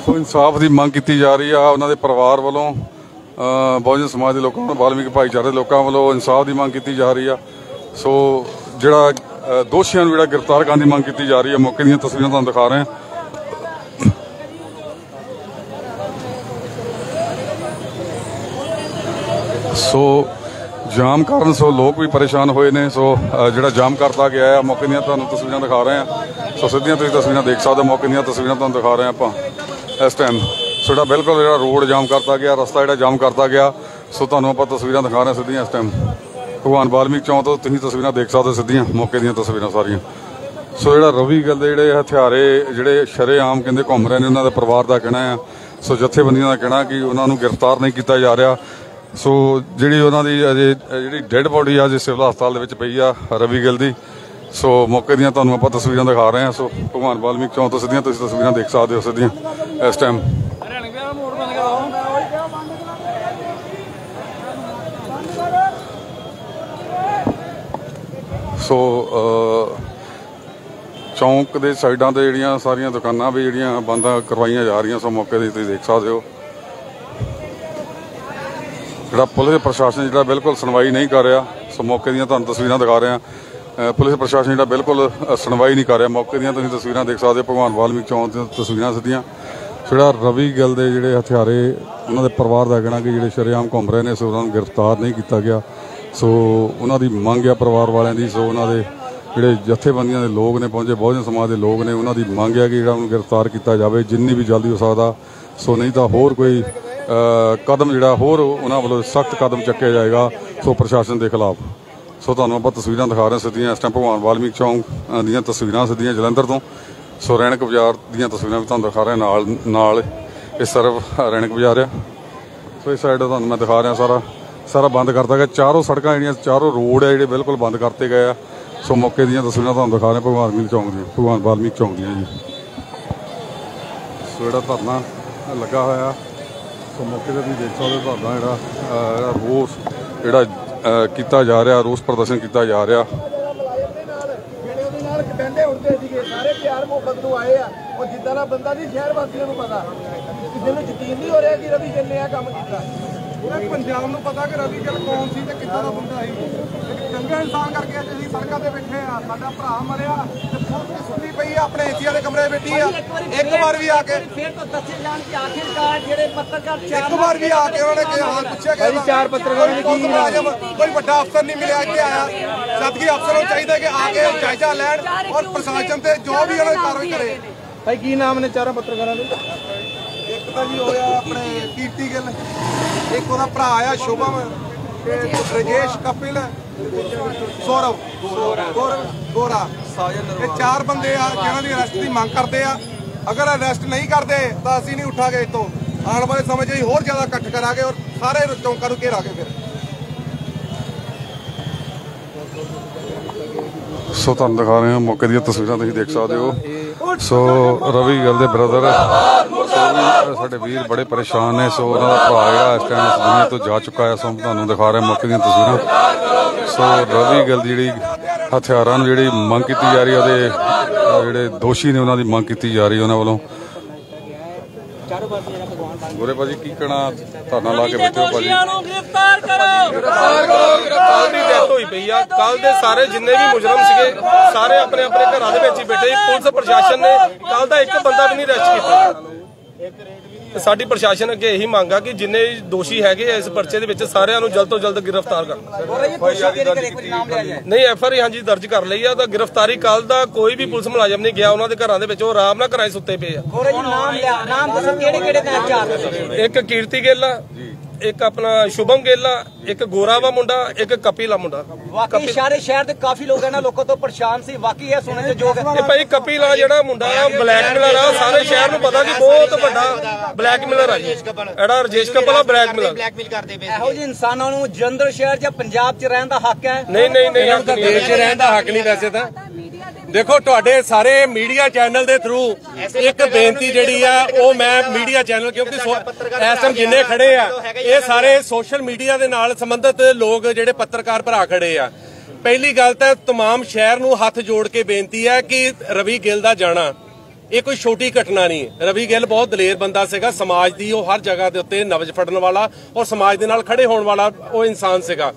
ਸੋ ਇਨਸਾਫ ਦੀ ਮੰਗ ਕੀਤੀ ਜਾ ਰਹੀ ਆ ਉਹਨਾਂ ਦੇ ਪਰਿਵਾਰ ਵੱਲੋਂ ਬਹੁਜਨ ਸਮਾਜ ਦੇ ਲੋਕਾਂ ਵੱਲੋਂ, ਵਾਲਮੀਕ ਭਾਈਚਾਰੇ ਦੇ ਲੋਕਾਂ ਵੱਲੋਂ ਇਨਸਾਫ ਦੀ ਮੰਗ ਕੀਤੀ ਜਾ ਰਹੀ ਆ। ਸੋ ਜਿਹੜਾ ਦੋਸ਼ੀਆਂ ਨੂੰ ਜਿਹੜਾ ਗ੍ਰਿਫਤਾਰ ਕਰਨ ਦੀ ਮੰਗ ਕੀਤੀ ਜਾ ਰਹੀ ਹੈ, ਮੌਕੇ ਦੀਆਂ ਤਸਵੀਰਾਂ ਤੁਹਾਨੂੰ ਦਿਖਾ ਰਹੇ ਹਾਂ। ਸੋ, ਜਾਮ ਕਾਰਨ ਸੋ ਲੋਕ ਵੀ ਪਰੇਸ਼ਾਨ ਹੋਏ ਨੇ, ਸੋ ਜਿਹੜਾ ਜਾਮ ਕਰਤਾ ਗਿਆ ਹੈ, ਮੌਕੇ ਦੀਆਂ ਤੁਹਾਨੂੰ ਤਸਵੀਰਾਂ ਦਿਖਾ ਰਹੇ ਹਾਂ। ਸੋ, ਸਿੱਧੀਆਂ ਤੁਸੀਂ ਤਸਵੀਰਾਂ ਦੇਖ ਸਕਦੇ ਹੋ, ਮੌਕੇ ਦੀਆਂ ਤਸਵੀਰਾਂ ਤੁਹਾਨੂੰ ਦਿਖਾ ਰਹੇ ਹਾਂ ਆਪਾਂ ਇਸ ਟਾਈਮ ਸੋ, ਜਿਹੜਾ ਬਿਲਕੁਲ ਜਿਹੜਾ ਰੋਡ ਜਾਮ ਕਰਤਾ ਗਿਆ, ਰਸਤਾ ਜਿਹੜਾ ਜਾਮ ਕਰਤਾ ਗਿਆ, ਸੋ ਤੁਹਾਨੂੰ ਆਪਾਂ ਤਸਵੀਰਾਂ ਦਿਖਾ ਰਹੇ ਹਾਂ ਸਿੱਧੀਆਂ ਇਸ ਟਾਈਮ ਭਗਵਾਨ ਵਾਲਮੀਕ ਚੌਂਕ ਤੋਂ ਤੁਸੀਂ ਤਸਵੀਰਾਂ ਦੇਖ ਸਕਦੇ ਹੋ ਸਿੱਧੀਆਂ, ਮੌਕੇ ਦੀਆਂ ਤਸਵੀਰਾਂ ਸਾਰੀਆਂ। ਸੋ ਜਿਹੜਾ ਰਵੀ ਗੱਲ ਦੇ ਜਿਹੜੇ ਹਥਿਆਰੇ, ਜਿਹੜੇ ਸ਼ਰੇਆਮ ਕਹਿੰਦੇ ਘੁੰਮ ਰਹੇ ਨੇ, ਉਹਨਾਂ ਦੇ ਪਰਿਵਾਰ ਦਾ ਕਹਿਣਾ ਆ। ਸੋ ਜਥੇਬੰਦੀਆਂ ਦਾ ਕਹਿਣਾ ਕਿ ਉਹਨਾਂ ਨੂੰ ਗ੍ਰਿਫਤਾਰ ਨਹੀਂ ਕੀਤਾ ਜਾ ਰਿਹਾ। ਸੋ ਜਿਹੜੀ ਉਹਨਾਂ ਦੀ ਅਜੇ ਜਿਹੜੀ ਡੈੱਡ ਬੋਡੀ ਆ ਜੇ ਸਿਵਲ ਹਸਪਤਾਲ ਦੇ ਵਿੱਚ ਪਈ ਆ, ਰਵੀ ਗਿੱਲ ਦੀ। ਸੋ ਮੌਕੇ ਦੀਆਂ ਤੁਹਾਨੂੰ ਆਪਾਂ ਤਸਵੀਰਾਂ ਦਿਖਾ ਰਹੇ ਹਾਂ। ਸੋ ਭਗਵਾਨ ਵਾਲਮੀਕ ਚੌਂਕ ਤੋਂ ਸਿੱਧੀਆਂ ਤੁਸੀਂ ਤਸਵੀਰਾਂ ਦੇਖ ਸਕਦੇ ਹੋ ਸਿੱਧੀਆਂ ਇਸ ਟਾਈਮ ਸੋ ਚੌਂਕ ਦੇ ਸਾਈਡਾਂ ਤੇ ਜਿਹੜੀਆਂ ਸਾਰੀਆਂ ਦੁਕਾਨਾਂ ਵੀ ਜਿਹੜੀਆਂ ਬੰਦ ਕਰਵਾਈਆਂ ਜਾ ਰਹੀਆਂ, ਸੋ ਮੌਕੇ ਤੇ ਤੁਸੀਂ ਦੇਖ ਸਕਦੇ ਹੋ। ਜਿਹੜਾ ਪੁਲਿਸ ਪ੍ਰਸ਼ਾਸਨ ਜਿਹੜਾ ਬਿਲਕੁਲ ਸੁਣਵਾਈ ਨਹੀਂ ਕਰ ਰਿਹਾ, ਸੋ ਮੌਕੇ ਦੀਆਂ ਤੁਹਾਨੂੰ ਤਸਵੀਰਾਂ ਦਿਖਾ ਰਹੇ। ਹਾਂ ਪੁਲਿਸ ਪ੍ਰਸ਼ਾਸਨ ਜਿਹੜਾ ਬਿਲਕੁਲ ਸੁਣਵਾਈ ਨਹੀਂ ਕਰ ਰਿਹਾ। ਮੌਕੇ ਦੀਆਂ ਤੁਸੀਂ ਤਸਵੀਰਾਂ ਦੇਖ ਸਕਦੇ ਹੋ, ਭਗਵਾਨ ਵਾਲਮੀਕ ਚੌਂਕ ਦੀਆਂ ਤਸਵੀਰਾਂ ਸਿੱਧੀਆਂ। ਜਿਹੜਾ ਰਵੀ ਗਿੱਲ ਦੇ ਜਿਹੜੇ ਹਥਿਆਰੇ, ਉਹਨਾਂ ਦੇ ਪਰਿਵਾਰ ਦਾ ਕਹਿਣਾ ਕਿ ਜਿਹੜੇ ਸ਼ਰੇਆਮ ਘੁੰਮ ਰਹੇ ਨੇ, ਸੋ ਉਹਨਾਂ ਨੂੰ ਗ੍ਰਿਫਤਾਰ ਨਹੀਂ ਕੀਤਾ ਗਿਆ। ਸੋ ਉਹਨਾਂ ਦੀ ਮੰਗ ਆ ਪਰਿਵਾਰ ਵਾਲਿਆਂ ਦੀ, ਸੋ ਉਹਨਾਂ ਦੇ ਜਿਹੜੇ ਜਥੇਬੰਦੀਆਂ ਦੇ ਲੋਕ ਨੇ, ਪਹੁੰਚੇ ਬਹੁਜਨ ਸਮਾਜ ਦੇ ਲੋਕ ਨੇ, ਉਹਨਾਂ ਦੀ ਮੰਗ ਹੈ ਕਿ ਜਿਹੜਾ ਉਹਨੂੰ ਗ੍ਰਿਫਤਾਰ ਕੀਤਾ ਜਾਵੇ, ਜਿੰਨੀ ਵੀ ਜਲਦੀ ਹੋ ਸਕਦਾ। ਸੋ ਨਹੀਂ ਤਾਂ ਹੋਰ ਕੋਈ ਕਦਮ ਜਿਹੜਾ, ਹੋਰ ਉਹਨਾਂ ਵੱਲੋਂ ਸਖਤ ਕਦਮ ਚੱਕਿਆ ਜਾਏਗਾ, ਸੋ ਪ੍ਰਸ਼ਾਸਨ ਦੇ ਖਿਲਾਫ। ਸੋ ਤੁਹਾਨੂੰ ਆਪਾਂ ਤਸਵੀਰਾਂ ਦਿਖਾ ਰਹੇ ਸਿੱਧੀਆਂ, ਇਸ ਟਾਈਮ ਭਗਵਾਨ ਵਾਲਮੀਕ ਚੌਂਕ ਦੀਆਂ ਤਸਵੀਰਾਂ ਸਿੱਧੀਆਂ ਜਲੰਧਰ ਤੋਂ। ਸੋ ਰੈਣਕ ਬਾਜ਼ਾਰ ਦੀਆਂ ਤਸਵੀਰਾਂ ਵੀ ਤੁਹਾਨੂੰ ਦਿਖਾ ਰਹੇ ਨਾਲ ਨਾਲ ਇਸ ਤਰਫ ਰੈਣਕ ਬਾਜ਼ਾਰ ਆ। ਸੋ ਇਸ ਸਾਈਡ ਤੁਹਾਨੂੰ ਮੈਂ ਦਿਖਾ ਰਿਹਾ ਸਾਰਾ। ਸਾਰਾ ਬੰਦ ਕਰਤਾ ਗਿਆ। ਚਾਰੋਂ ਸੜਕਾਂ ਜਿਹੜੀਆਂ, ਚਾਰੋਂ ਰੋਡ ਆ ਜਿਹੜੇ ਬਿਲਕੁਲ ਬੰਦ ਕਰਤੇ ਗਏ ਆ। ਸੋ ਮੌਕੇ ਦੀਆਂ ਤਸਵੀਰਾਂ ਤੁਹਾਨੂੰ ਦਿਖਾ ਰਿਹਾ ਭਗਵਾਨ ਵਾਲਮੀਕ ਚੌਂਕ ਦੀਆਂ, ਭਗਵਾਨ ਵਾਲਮੀਕ ਚੌਂਕ ਦੀਆਂ ਜੀ। ਸੋ ਜਿਹੜਾ ਧਰਨਾ ਲੱਗਾ ਹੋਇਆ, ਸੋ ਮੌਕੇ ਤੇ ਤੁਸੀਂ ਦੇਖ ਸਕਦੇ ਧਰਨਾ ਜਿਹੜਾ ਰੋਸ ਜਿਹੜਾ ਕੀਤਾ ਜਾ ਰਿਹਾ, ਰੋਸ ਪ੍ਰਦਰਸ਼ਨ ਕੀਤਾ ਜਾ ਰਿਹਾ। ਜਿਹੜੇ ਉਹਦੇ ਸੀਗੇ ਸਾਰੇ ਪਿਆਰ ਮੁਹੱਬਤ ਨੂੰ ਆਏ ਆ ਉਹ ਜਿੱਦਾਂ ਦਾ ਬੰਦਾ ਸੀ ਸ਼ਹਿਰ ਵਾਸੀਆਂ ਨੂੰ ਪਤਾ। ਕਿਸੇ ਨੂੰ ਯਕੀਨ ਨਹੀਂ ਹੋ ਰਿਹਾ ਕਿ ਰਵੀ ਗਿੱਲ ਆ ਕੰਮ ਕੀਤਾ। ਪੂਰੇ ਪੰਜਾਬ ਨੂੰ ਪਤਾ ਕਿ ਰਵੀ ਗਿੱਲ ਕੌਣ ਸੀ ਤੇ ਕਿੱਦਾਂ ਦਾ ਬੰਦਾ ਸੀ। ਇੱਕ ਚੰਗਾ ਇਨਸਾਨ ਕਰਕੇ ਅੱਜ ਅਸੀਂ ਸੜਕਾਂ ਤੇ ਬੈਠੇ ਆ ਸਾਡਾ ਭਰਾ ਮਰਿਆ ਤੇ ਪੁਲਿਸ ਸੁਣੀ ਪਈ ਆ ਆਪਣੇ ਏਸੀਆ ਦੇ ਕਮਰੇ ਬੈਠੀ ਆ। ਇੱਕ ਵਾਰ ਵੀ ਆ ਕੇ ਫਿਰ ਤੋਂ ਦੱਸੇ ਜਾਣ ਕਿ ਆਖਿਰਕਾਰ ਜਿਹੜੇ ਪੱਤਰਕਾਰ ਇੱਕ ਵਾਰ ਵੀ ਆ ਕੇ ਉਹਨਾਂ ਨੇ ਕਿਹਾ ਹਾਲ ਪੁੱਛਿਆ ਗਿਆ ਚਾਰ ਪੱਤਰਕਾਰ ਨੇ ਕੀ ਮੁਲਾਜ਼ਮ ਕੋਈ ਵੱਡਾ ਅਫਸਰ ਨਹੀਂ ਮਿਲਿਆ ਇੱਥੇ ਆਇਆ। ਜਦਕਿ ਅਫਸਰ ਨੂੰ ਚਾਹੀਦਾ ਕਿ ਆ ਕੇ ਜਾਇਜ਼ਾ ਲੈਣ ਔਰ ਪ੍ਰਸ਼ਾਸਨ ਤੇ ਜੋ ਵੀ ਉਹਨਾਂ ਦੀ ਕਾਰਵਾਈ ਕਰੇ। ਭਾਈ ਕੀ ਨਾਮ ਨੇ ਚਾਰਾਂ ਪੱਤਰਕਾਰਾਂ ਦੇ? ਤਾਂ ਜੀ ਹੋਇਆ ਆਪਣੇ ਕੀਰਤੀ ਗਿੱਲ। ਇੱਕ ਉਹਦਾ ਭਰਾ ਆ ਸ਼ੋਭਮ ਤੇ ਰਜੇਸ਼ ਕਪਿਲ, ਸੌਰਵ। ਗੌਰਵ ਗੋਰਾ। ਇਹ ਚਾਰ ਬੰਦੇ ਆ ਜਿਹਨਾਂ ਦੀ ਅਰੈਸਟ ਦੀ ਮੰਗ ਕਰਦੇ ਆ। ਅਗਰ ਅਰੈਸਟ ਨਹੀਂ ਕਰਦੇ, ਤਾਂ ਅਸੀਂ ਨਹੀਂ ਉਠਾਂਗੇ ਇੱਥੋਂ। ਆਉਣ ਵਾਲੇ ਸਮੇਂ 'ਚ ਅਸੀਂ ਹੋਰ ਜ਼ਿਆਦਾ ਇਕੱਠ ਕਰਾਂਗੇ ਔਰ ਸਾਰੇ ਚੌਂਕਾਂ ਨੂੰ ਘੇਰਾਂਗੇ ਫਿਰ। ਸੋ ਤੁਹਾਨੂੰ ਦਿਖਾ ਰਹੇ ਹਾਂ ਮੌਕੇ ਦੀਆਂ ਤਸਵੀਰਾਂ, ਤੁਸੀਂ ਦੇਖ ਸਕਦੇ ਹੋ। ਸੋ ਰਵੀ ਗੱਲ ਦੇ ਬ੍ਰਦਰ ਸਾਡੇ ਵੀਰ ਬੜੇ ਪਰੇਸ਼ਾਨ ਨੇ ਸੋ ਉਹਨਾਂ ਦਾ ਭਰਾ ਜਿਹੜਾ ਇਸ ਟਾਈਮ ਇਸ ਦੁਨੀਆ ਤੋਂ ਜਾ ਚੁੱਕਾ ਹੈ ਸੋ ਤੁਹਾਨੂੰ ਦਿਖਾ ਰਹੇ ਮੌਕੇ ਦੀਆਂ ਤਸਵੀਰਾਂ। ਸੋ ਰਵੀ ਗੱਲ ਜਿਹੜੀ ਹਥਿਆਰਾਂ ਨੂੰ ਜਿਹੜੀ ਮੰਗ ਕੀਤੀ ਜਾ ਰਹੀ ਹੈ ਉਹਦੇ ਜਿਹੜੇ ਦੋਸ਼ੀ ਨੇ ਉਹਨਾਂ ਦੀ ਮੰਗ ਕੀਤੀ ਜਾ ਰਹੀ ਹੈ ਉਹਨਾਂ ਵੱਲੋਂ। ਗੋਰੇ ਭਾਜੀ ਕੀ ਕਹਿਣਾ ਧਰਨਾ ਲਾ ਕੇ ਬੈਠੇ ਹੋ ਭਾਜੀ? ਦੋਸ਼ੀਆਂ ਨੂੰ ਗ੍ਰਿਫਤਾਰ ਕਰੋ। ਕੱਲ ਦੀ ਡੈਥ ਹੋਈ ਪਈ ਆ। ਕੱਲ ਦੇ ਸਾਰੇ ਜਿੰਨੇ ਵੀ ਮੁਜਰਮ ਸੀਗੇ ਸਾਰੇ ਆਪਣੇ ਆਪਣੇ ਘਰਾਂ ਦੇ ਵਿੱਚ ਹੀ ਬੈਠੇ ਸੀ। ਪੁਲਿਸ ਪ੍ਰਸ਼ਾਸਨ ਨੇ ਕੱਲ ਦਾ ਇੱਕ ਬੰਦਾ ਵੀ ਨਹੀਂ ਅਰੈਸਟ ਕੀਤਾ। ਤੇ ਸਾਡੀ ਪ੍ਰਸ਼ਾਸਨ ਅੱਗੇ ਇਹੀ ਮੰਗ ਆ ਕਿ ਜਿੰਨੇ ਦੋਸ਼ੀ ਹੈਗੇ ਆ ਇਸ ਪਰਚੇ ਦੇ ਵਿੱਚ ਸਾਰਿਆਂ ਨੂੰ ਜਲਦ ਤੋਂ ਜਲਦ ਗ੍ਰਿਫਤਾਰ ਕਰਨ। ਨਹੀਂ ਐਫ ਆਰ ਆਈ ਹਾਂਜੀ ਦਰਜ ਕਰ ਲਈ ਆ ਤਾਂ ਗ੍ਰਿਫਤਾਰੀ ਕੱਲ ਦਾ ਕੋਈ ਵੀ ਪੁਲਿਸ ਮੁਲਾਜ਼ਮ ਨਹੀਂ ਗਿਆ ਉਹਨਾਂ ਦੇ ਘਰਾਂ ਦੇ ਵਿੱਚ। ਉਹ ਆਰਾਮ ਨਾਲ ਘਰਾਂ 'ਚ ਸੁੱਤੇ ਪਏ ਆ। ਨਾਮ ਲਿਆ ਨਾਮ ਦੱਸੋ ਕਿਹੜੇ ਕਿਹੜੇ ਨਾਮ ਚਾਰ? ਇੱਕ ਕੀਰਤੀ ਗਿੱਲ ਆ ਇੱਕ ਆਪਣਾ ਸ਼ੁਭਮ ਗਿੱਲ ਇੱਕ ਗੋਰਾਵਾ ਮੁੰਡਾ ਇੱਕ ਕਪਿਲਾ ਮੁੰਡਾ। ਵਾਕਈ ਸਾਰੇ ਸ਼ਹਿਰ ਦੇ ਕਾਫੀ ਲੋਕ ਇਹਨਾਂ ਲੋਕਾਂ ਤੋਂ ਪਰੇਸ਼ਾਨ ਸੀ। ਵਾਕਈ ਇਹ ਸੁਣਨ ਚ ਜੋਗ ਇਹ ਭਾਈ ਕਪਿਲ ਆ ਜਿਹੜਾ ਮੁੰਡਾ ਆ ਬਲੈਕਮੇਲਰ ਆ ਸਾਰੇ ਸ਼ਹਿਰ ਨੂੰ ਪਤਾ ਕਿ ਬਹੁਤ ਵੱਡਾ ਬਲੈਕਮੇਲਰ ਆ ਜੀ। ਇਹੜਾ ਰਜੇਸ਼ ਕਪਲ ਆ ਬਲੈਕਮੇਲਰ ਬਲੈਕਮੇਲ ਕਰਦੇ ਪਏ ਇਹੋ ਜਿਹੇ ਇਨਸਾਨਾਂ ਨੂੰ ਜਲੰਧਰ ਸ਼ਹਿਰ ਜਾਂ ਪੰਜਾਬ 'ਚ ਰਹਿਣ ਦਾ ਹੱਕ ਹੈ? ਨਹੀਂ ਨਹੀਂ ਨਹੀਂ ਦੇਸ਼ 'ਚ ਰਹਿਣ ਦਾ ਹੱਕ ਨਹੀਂ ਵੈਸੇ ਤਾਂ। ਦੇਖੋ ਤੁਹਾਡੇ ਸਾਰੇ ਮੀਡੀਆ ਚੈਨਲ ਦੇ ਥਰੂ ਇੱਕ ਬੇਨਤੀ ਜਿਹੜੀ ਆ ਉਹ ਮੈਂ ਮੀਡੀਆ ਚੈਨਲ ਕਿਉਂਕਿ ਇਸ ਟਾਈਮ ਜਿੰਨੇ ਖੜੇ ਆ ਇਹ ਸਾਰੇ ਸੋਸ਼ਲ ਮੀਡੀਆ ਦੇ ਨਾਲ ਸੰਬੰਧਿਤ ਲੋਕ ਜਿਹੜੇ ਪੱਤਰਕਾਰ ਭਰਾ ਖੜੇ ਆ ਪਹਿਲੀ ਗੱਲ ਤਾਂ तमाम ਸ਼ਹਿਰ ਨੂੰ ਹੱਥ ਜੋੜ ਕੇ ਬੇਨਤੀ ਹੈ ਕਿ ਰਵੀ ਗਿੱਲ ਦਾ ਜਾਣਾ ਇਹ ਕੋਈ ਛੋਟੀ ਘਟਨਾ ਨਹੀਂ ਰਵੀ ਗਿੱਲ ਬਹੁਤ ਦਲੇਰ ਬੰਦਾ ਸੀਗਾ ਸਮਾਜ ਦੀ ਉਹ ਹਰ ਜਗ੍ਹਾ ਦੇ ਉੱਤੇ ਨਬਜ ਫੜਨ ਵਾਲਾ ਔਰ ਸਮਾਜ ਦੇ ਨਾਲ ਖੜੇ ਹੋਣ ਵਾਲਾ ਉਹ ਇਨਸਾਨ ਸੀਗਾ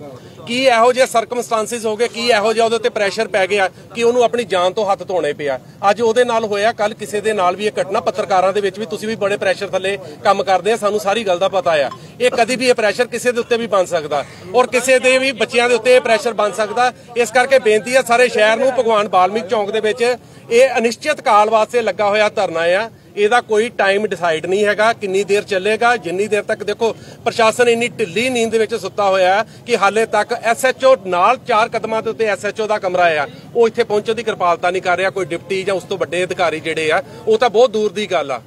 ਕੀ ਇਹੋ ਜਿਹੇ ਸਰਕਮਸਟੈਂਸਸ ਹੋ ਗਏ, ਕੀ ਇਹੋ ਜਿਹਾ ਉਹਦੇ ਉੱਤੇ ਪ੍ਰੈਸ਼ਰ ਪੈ ਗਿਆ, ਕਿ ਉਹਨੂੰ ਆਪਣੀ ਜਾਨ ਤੋਂ ਹੱਥ ਧੋਣੇ ਪਿਆ। ਅੱਜ ਉਹਦੇ ਨਾਲ ਹੋਇਆ ਕੱਲ ਕਿਸੇ ਦੇ ਨਾਲ ਵੀ ਇਹ ਘਟਨਾ, ਪੱਤਰਕਾਰਾਂ ਦੇ ਵਿੱਚ ਵੀ ਤੁਸੀਂ ਵੀ ਬੜੇ ਪ੍ਰੈਸ਼ਰ ਥੱਲੇ ਕੰਮ ਕਰਦੇ ਆ, ਸਾਨੂੰ ਸਾਰੀ ਗੱਲ ਦਾ ਪਤਾ ਆ। ਇਹ ਕਦੀ ਵੀ ਇਹ ਪ੍ਰੈਸ਼ਰ ਕਿਸੇ ਦੇ ਉੱਤੇ ਵੀ ਬਣ ਸਕਦਾ। ਔਰ ਕਿਸੇ ਦੇ ਵੀ ਬੱਚਿਆਂ ਦੇ ਉੱਤੇ ਇਹ ਪ੍ਰੈਸ਼ਰ ਬਣ ਸਕਦਾ। ਇਸ ਕਰਕੇ ਬੇਨਤੀ ਆ, ਸਾਰੇ ਸ਼ਹਿਰ ਨੂੰ ਭਗਵਾਨ ਬਾਲਮੀਕ ਚੌਂਕ ਦੇ ਵਿੱਚ ਇਹ ਅਨਿਸ਼ਚਿਤ ਕਾਲ ਵਾਸਤੇ ਲੱਗਾ ਹੋਇਆ ਧਰਨਾ ਆ। ਇਹਦਾ ਕੋਈ ਟਾਈਮ ਡਿਸਾਈਡ ਨਹੀਂ ਹੈਗਾ, ਕਿੰਨੀ ਦੇਰ ਚੱਲੇਗਾ, ਜਿੰਨੀ ਦੇਰ ਤੱਕ ਦੇਖੋ, ਪ੍ਰਸ਼ਾਸਨ ਇੰਨੀ ਢਿੱਲੀ ਨੀਂਦ ਵਿੱਚ ਸੁੱਤਾ ਹੋਇਆ ਕਿ ਹਾਲੇ ਤੱਕ ਐਸਐਚਓ ਨਾਲ ਚਾਰ ਕਦਮਾਂ ਦੇ ਉੱਤੇ ਐਸਐਚਓ ਦਾ ਕਮਰਾ ਆ। ਉਹ ਇੱਥੇ ਪਹੁੰਚਣ ਦੀ ਕਿਰਪਾਲਤਾ ਨਹੀਂ ਕਰ ਰਿਹਾ, ਕੋਈ ਡਿਪਟੀ ਜਾਂ ਉਸ ਤੋਂ ਵੱਡੇ ਅਧਿਕਾਰੀ ਜਿਹੜੇ ਆ, ਉਹ ਤਾਂ ਬਹੁਤ ਦੂਰ ਦੀ ਗੱਲ ਆ।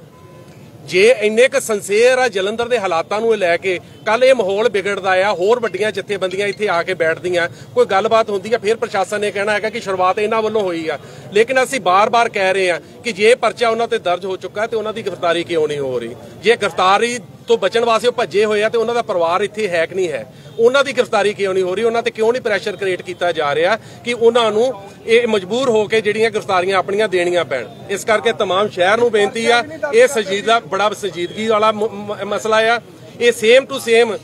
ਜੇ ਇੰਨੇ ਕ ਸੰਸੇਰ ਆ ਜਲੰਧਰ ਦੇ ਹਾਲਾਤਾਂ ਨੂੰ ਲੈ ਕੇ ਕੱਲ ਇਹ ਮਾਹੌਲ ਵਿਗੜਦਾ ਆ ਹੋਰ ਵੱਡੀਆਂ ਜਥੇਬੰਦੀਆਂ ਇੱਥੇ ਆ ਕੇ ਬੈਠਦੀਆਂ ਕੋਈ ਗੱਲਬਾਤ ਹੁੰਦੀ ਆ ਫਿਰ ਪ੍ਰਸ਼ਾਸਨ ਨੇ ਕਹਿਣਾ ਹੈਗਾ ਕਿ ਸ਼ੁਰੂਆਤ ਇਹਨਾਂ ਵੱਲੋਂ ਹੋਈ ਆ ਲੇਕਿਨ ਅਸੀਂ ਬਾਰ-ਬਾਰ ਕਹਿ ਰਹੇ ਆ ਕਿ ਜੇ ਪਰਚਾ ਉਹਨਾਂ ਤੇ ਦਰਜ ਹੋ ਚੁੱਕਾ ਤੇ ਉਹਨਾਂ ਦੀ ਗ੍ਰਿਫਤਾਰੀ ਕਿਉਂ ਨਹੀਂ ਹੋ ਰਹੀ ਜੇ ਗ੍ਰਿਫਤਾਰੀ ਤੋਂ ਬਚਣ ਵਾਸਤੇ ਉਹ ਭੱਜੇ ਹੋਏ ਆ ਤੇ ਉਹਨਾਂ ਦਾ ਪਰਿਵਾਰ ਇੱਥੇ ਹੈ ਕਿ ਨਹੀਂ ਹੈ ਉਹਨਾਂ ਦੀ ਗ੍ਰਿਫਤਾਰੀ ਕਿਉਂ ਨਹੀਂ ਹੋ ਰਹੀ ਉਹਨਾਂ ਤੇ ਕਿਉਂ ਨਹੀਂ ਪ੍ਰੈਸ਼ਰ ਕ੍ਰੀਏਟ ਕੀਤਾ ਜਾ ਰਿਹਾ ਕਿ ਉਹਨਾਂ ਨੂੰ ਇਹ ਮਜਬੂਰ ਹੋ ਕੇ ਜਿਹੜੀਆਂ ਗ੍ਰਿਫਤਾਰੀਆਂ ਆਪਣੀਆਂ ਦੇਣੀਆਂ ਪੈਣ ਇਸ ਕਰਕੇ तमाम ਸ਼ਹਿਰ ਨੂੰ ਬੇਨਤੀ ਆ ਇਹ ਸੰਜੀਦਾ ਬੜਾ ਸੰਜੀਦਗੀ ਵਾਲਾ ਮ- ਮ- ਮਸਲਾ ਆ ਇਹ ਸੇਮ ਟੂ ਸੇਮ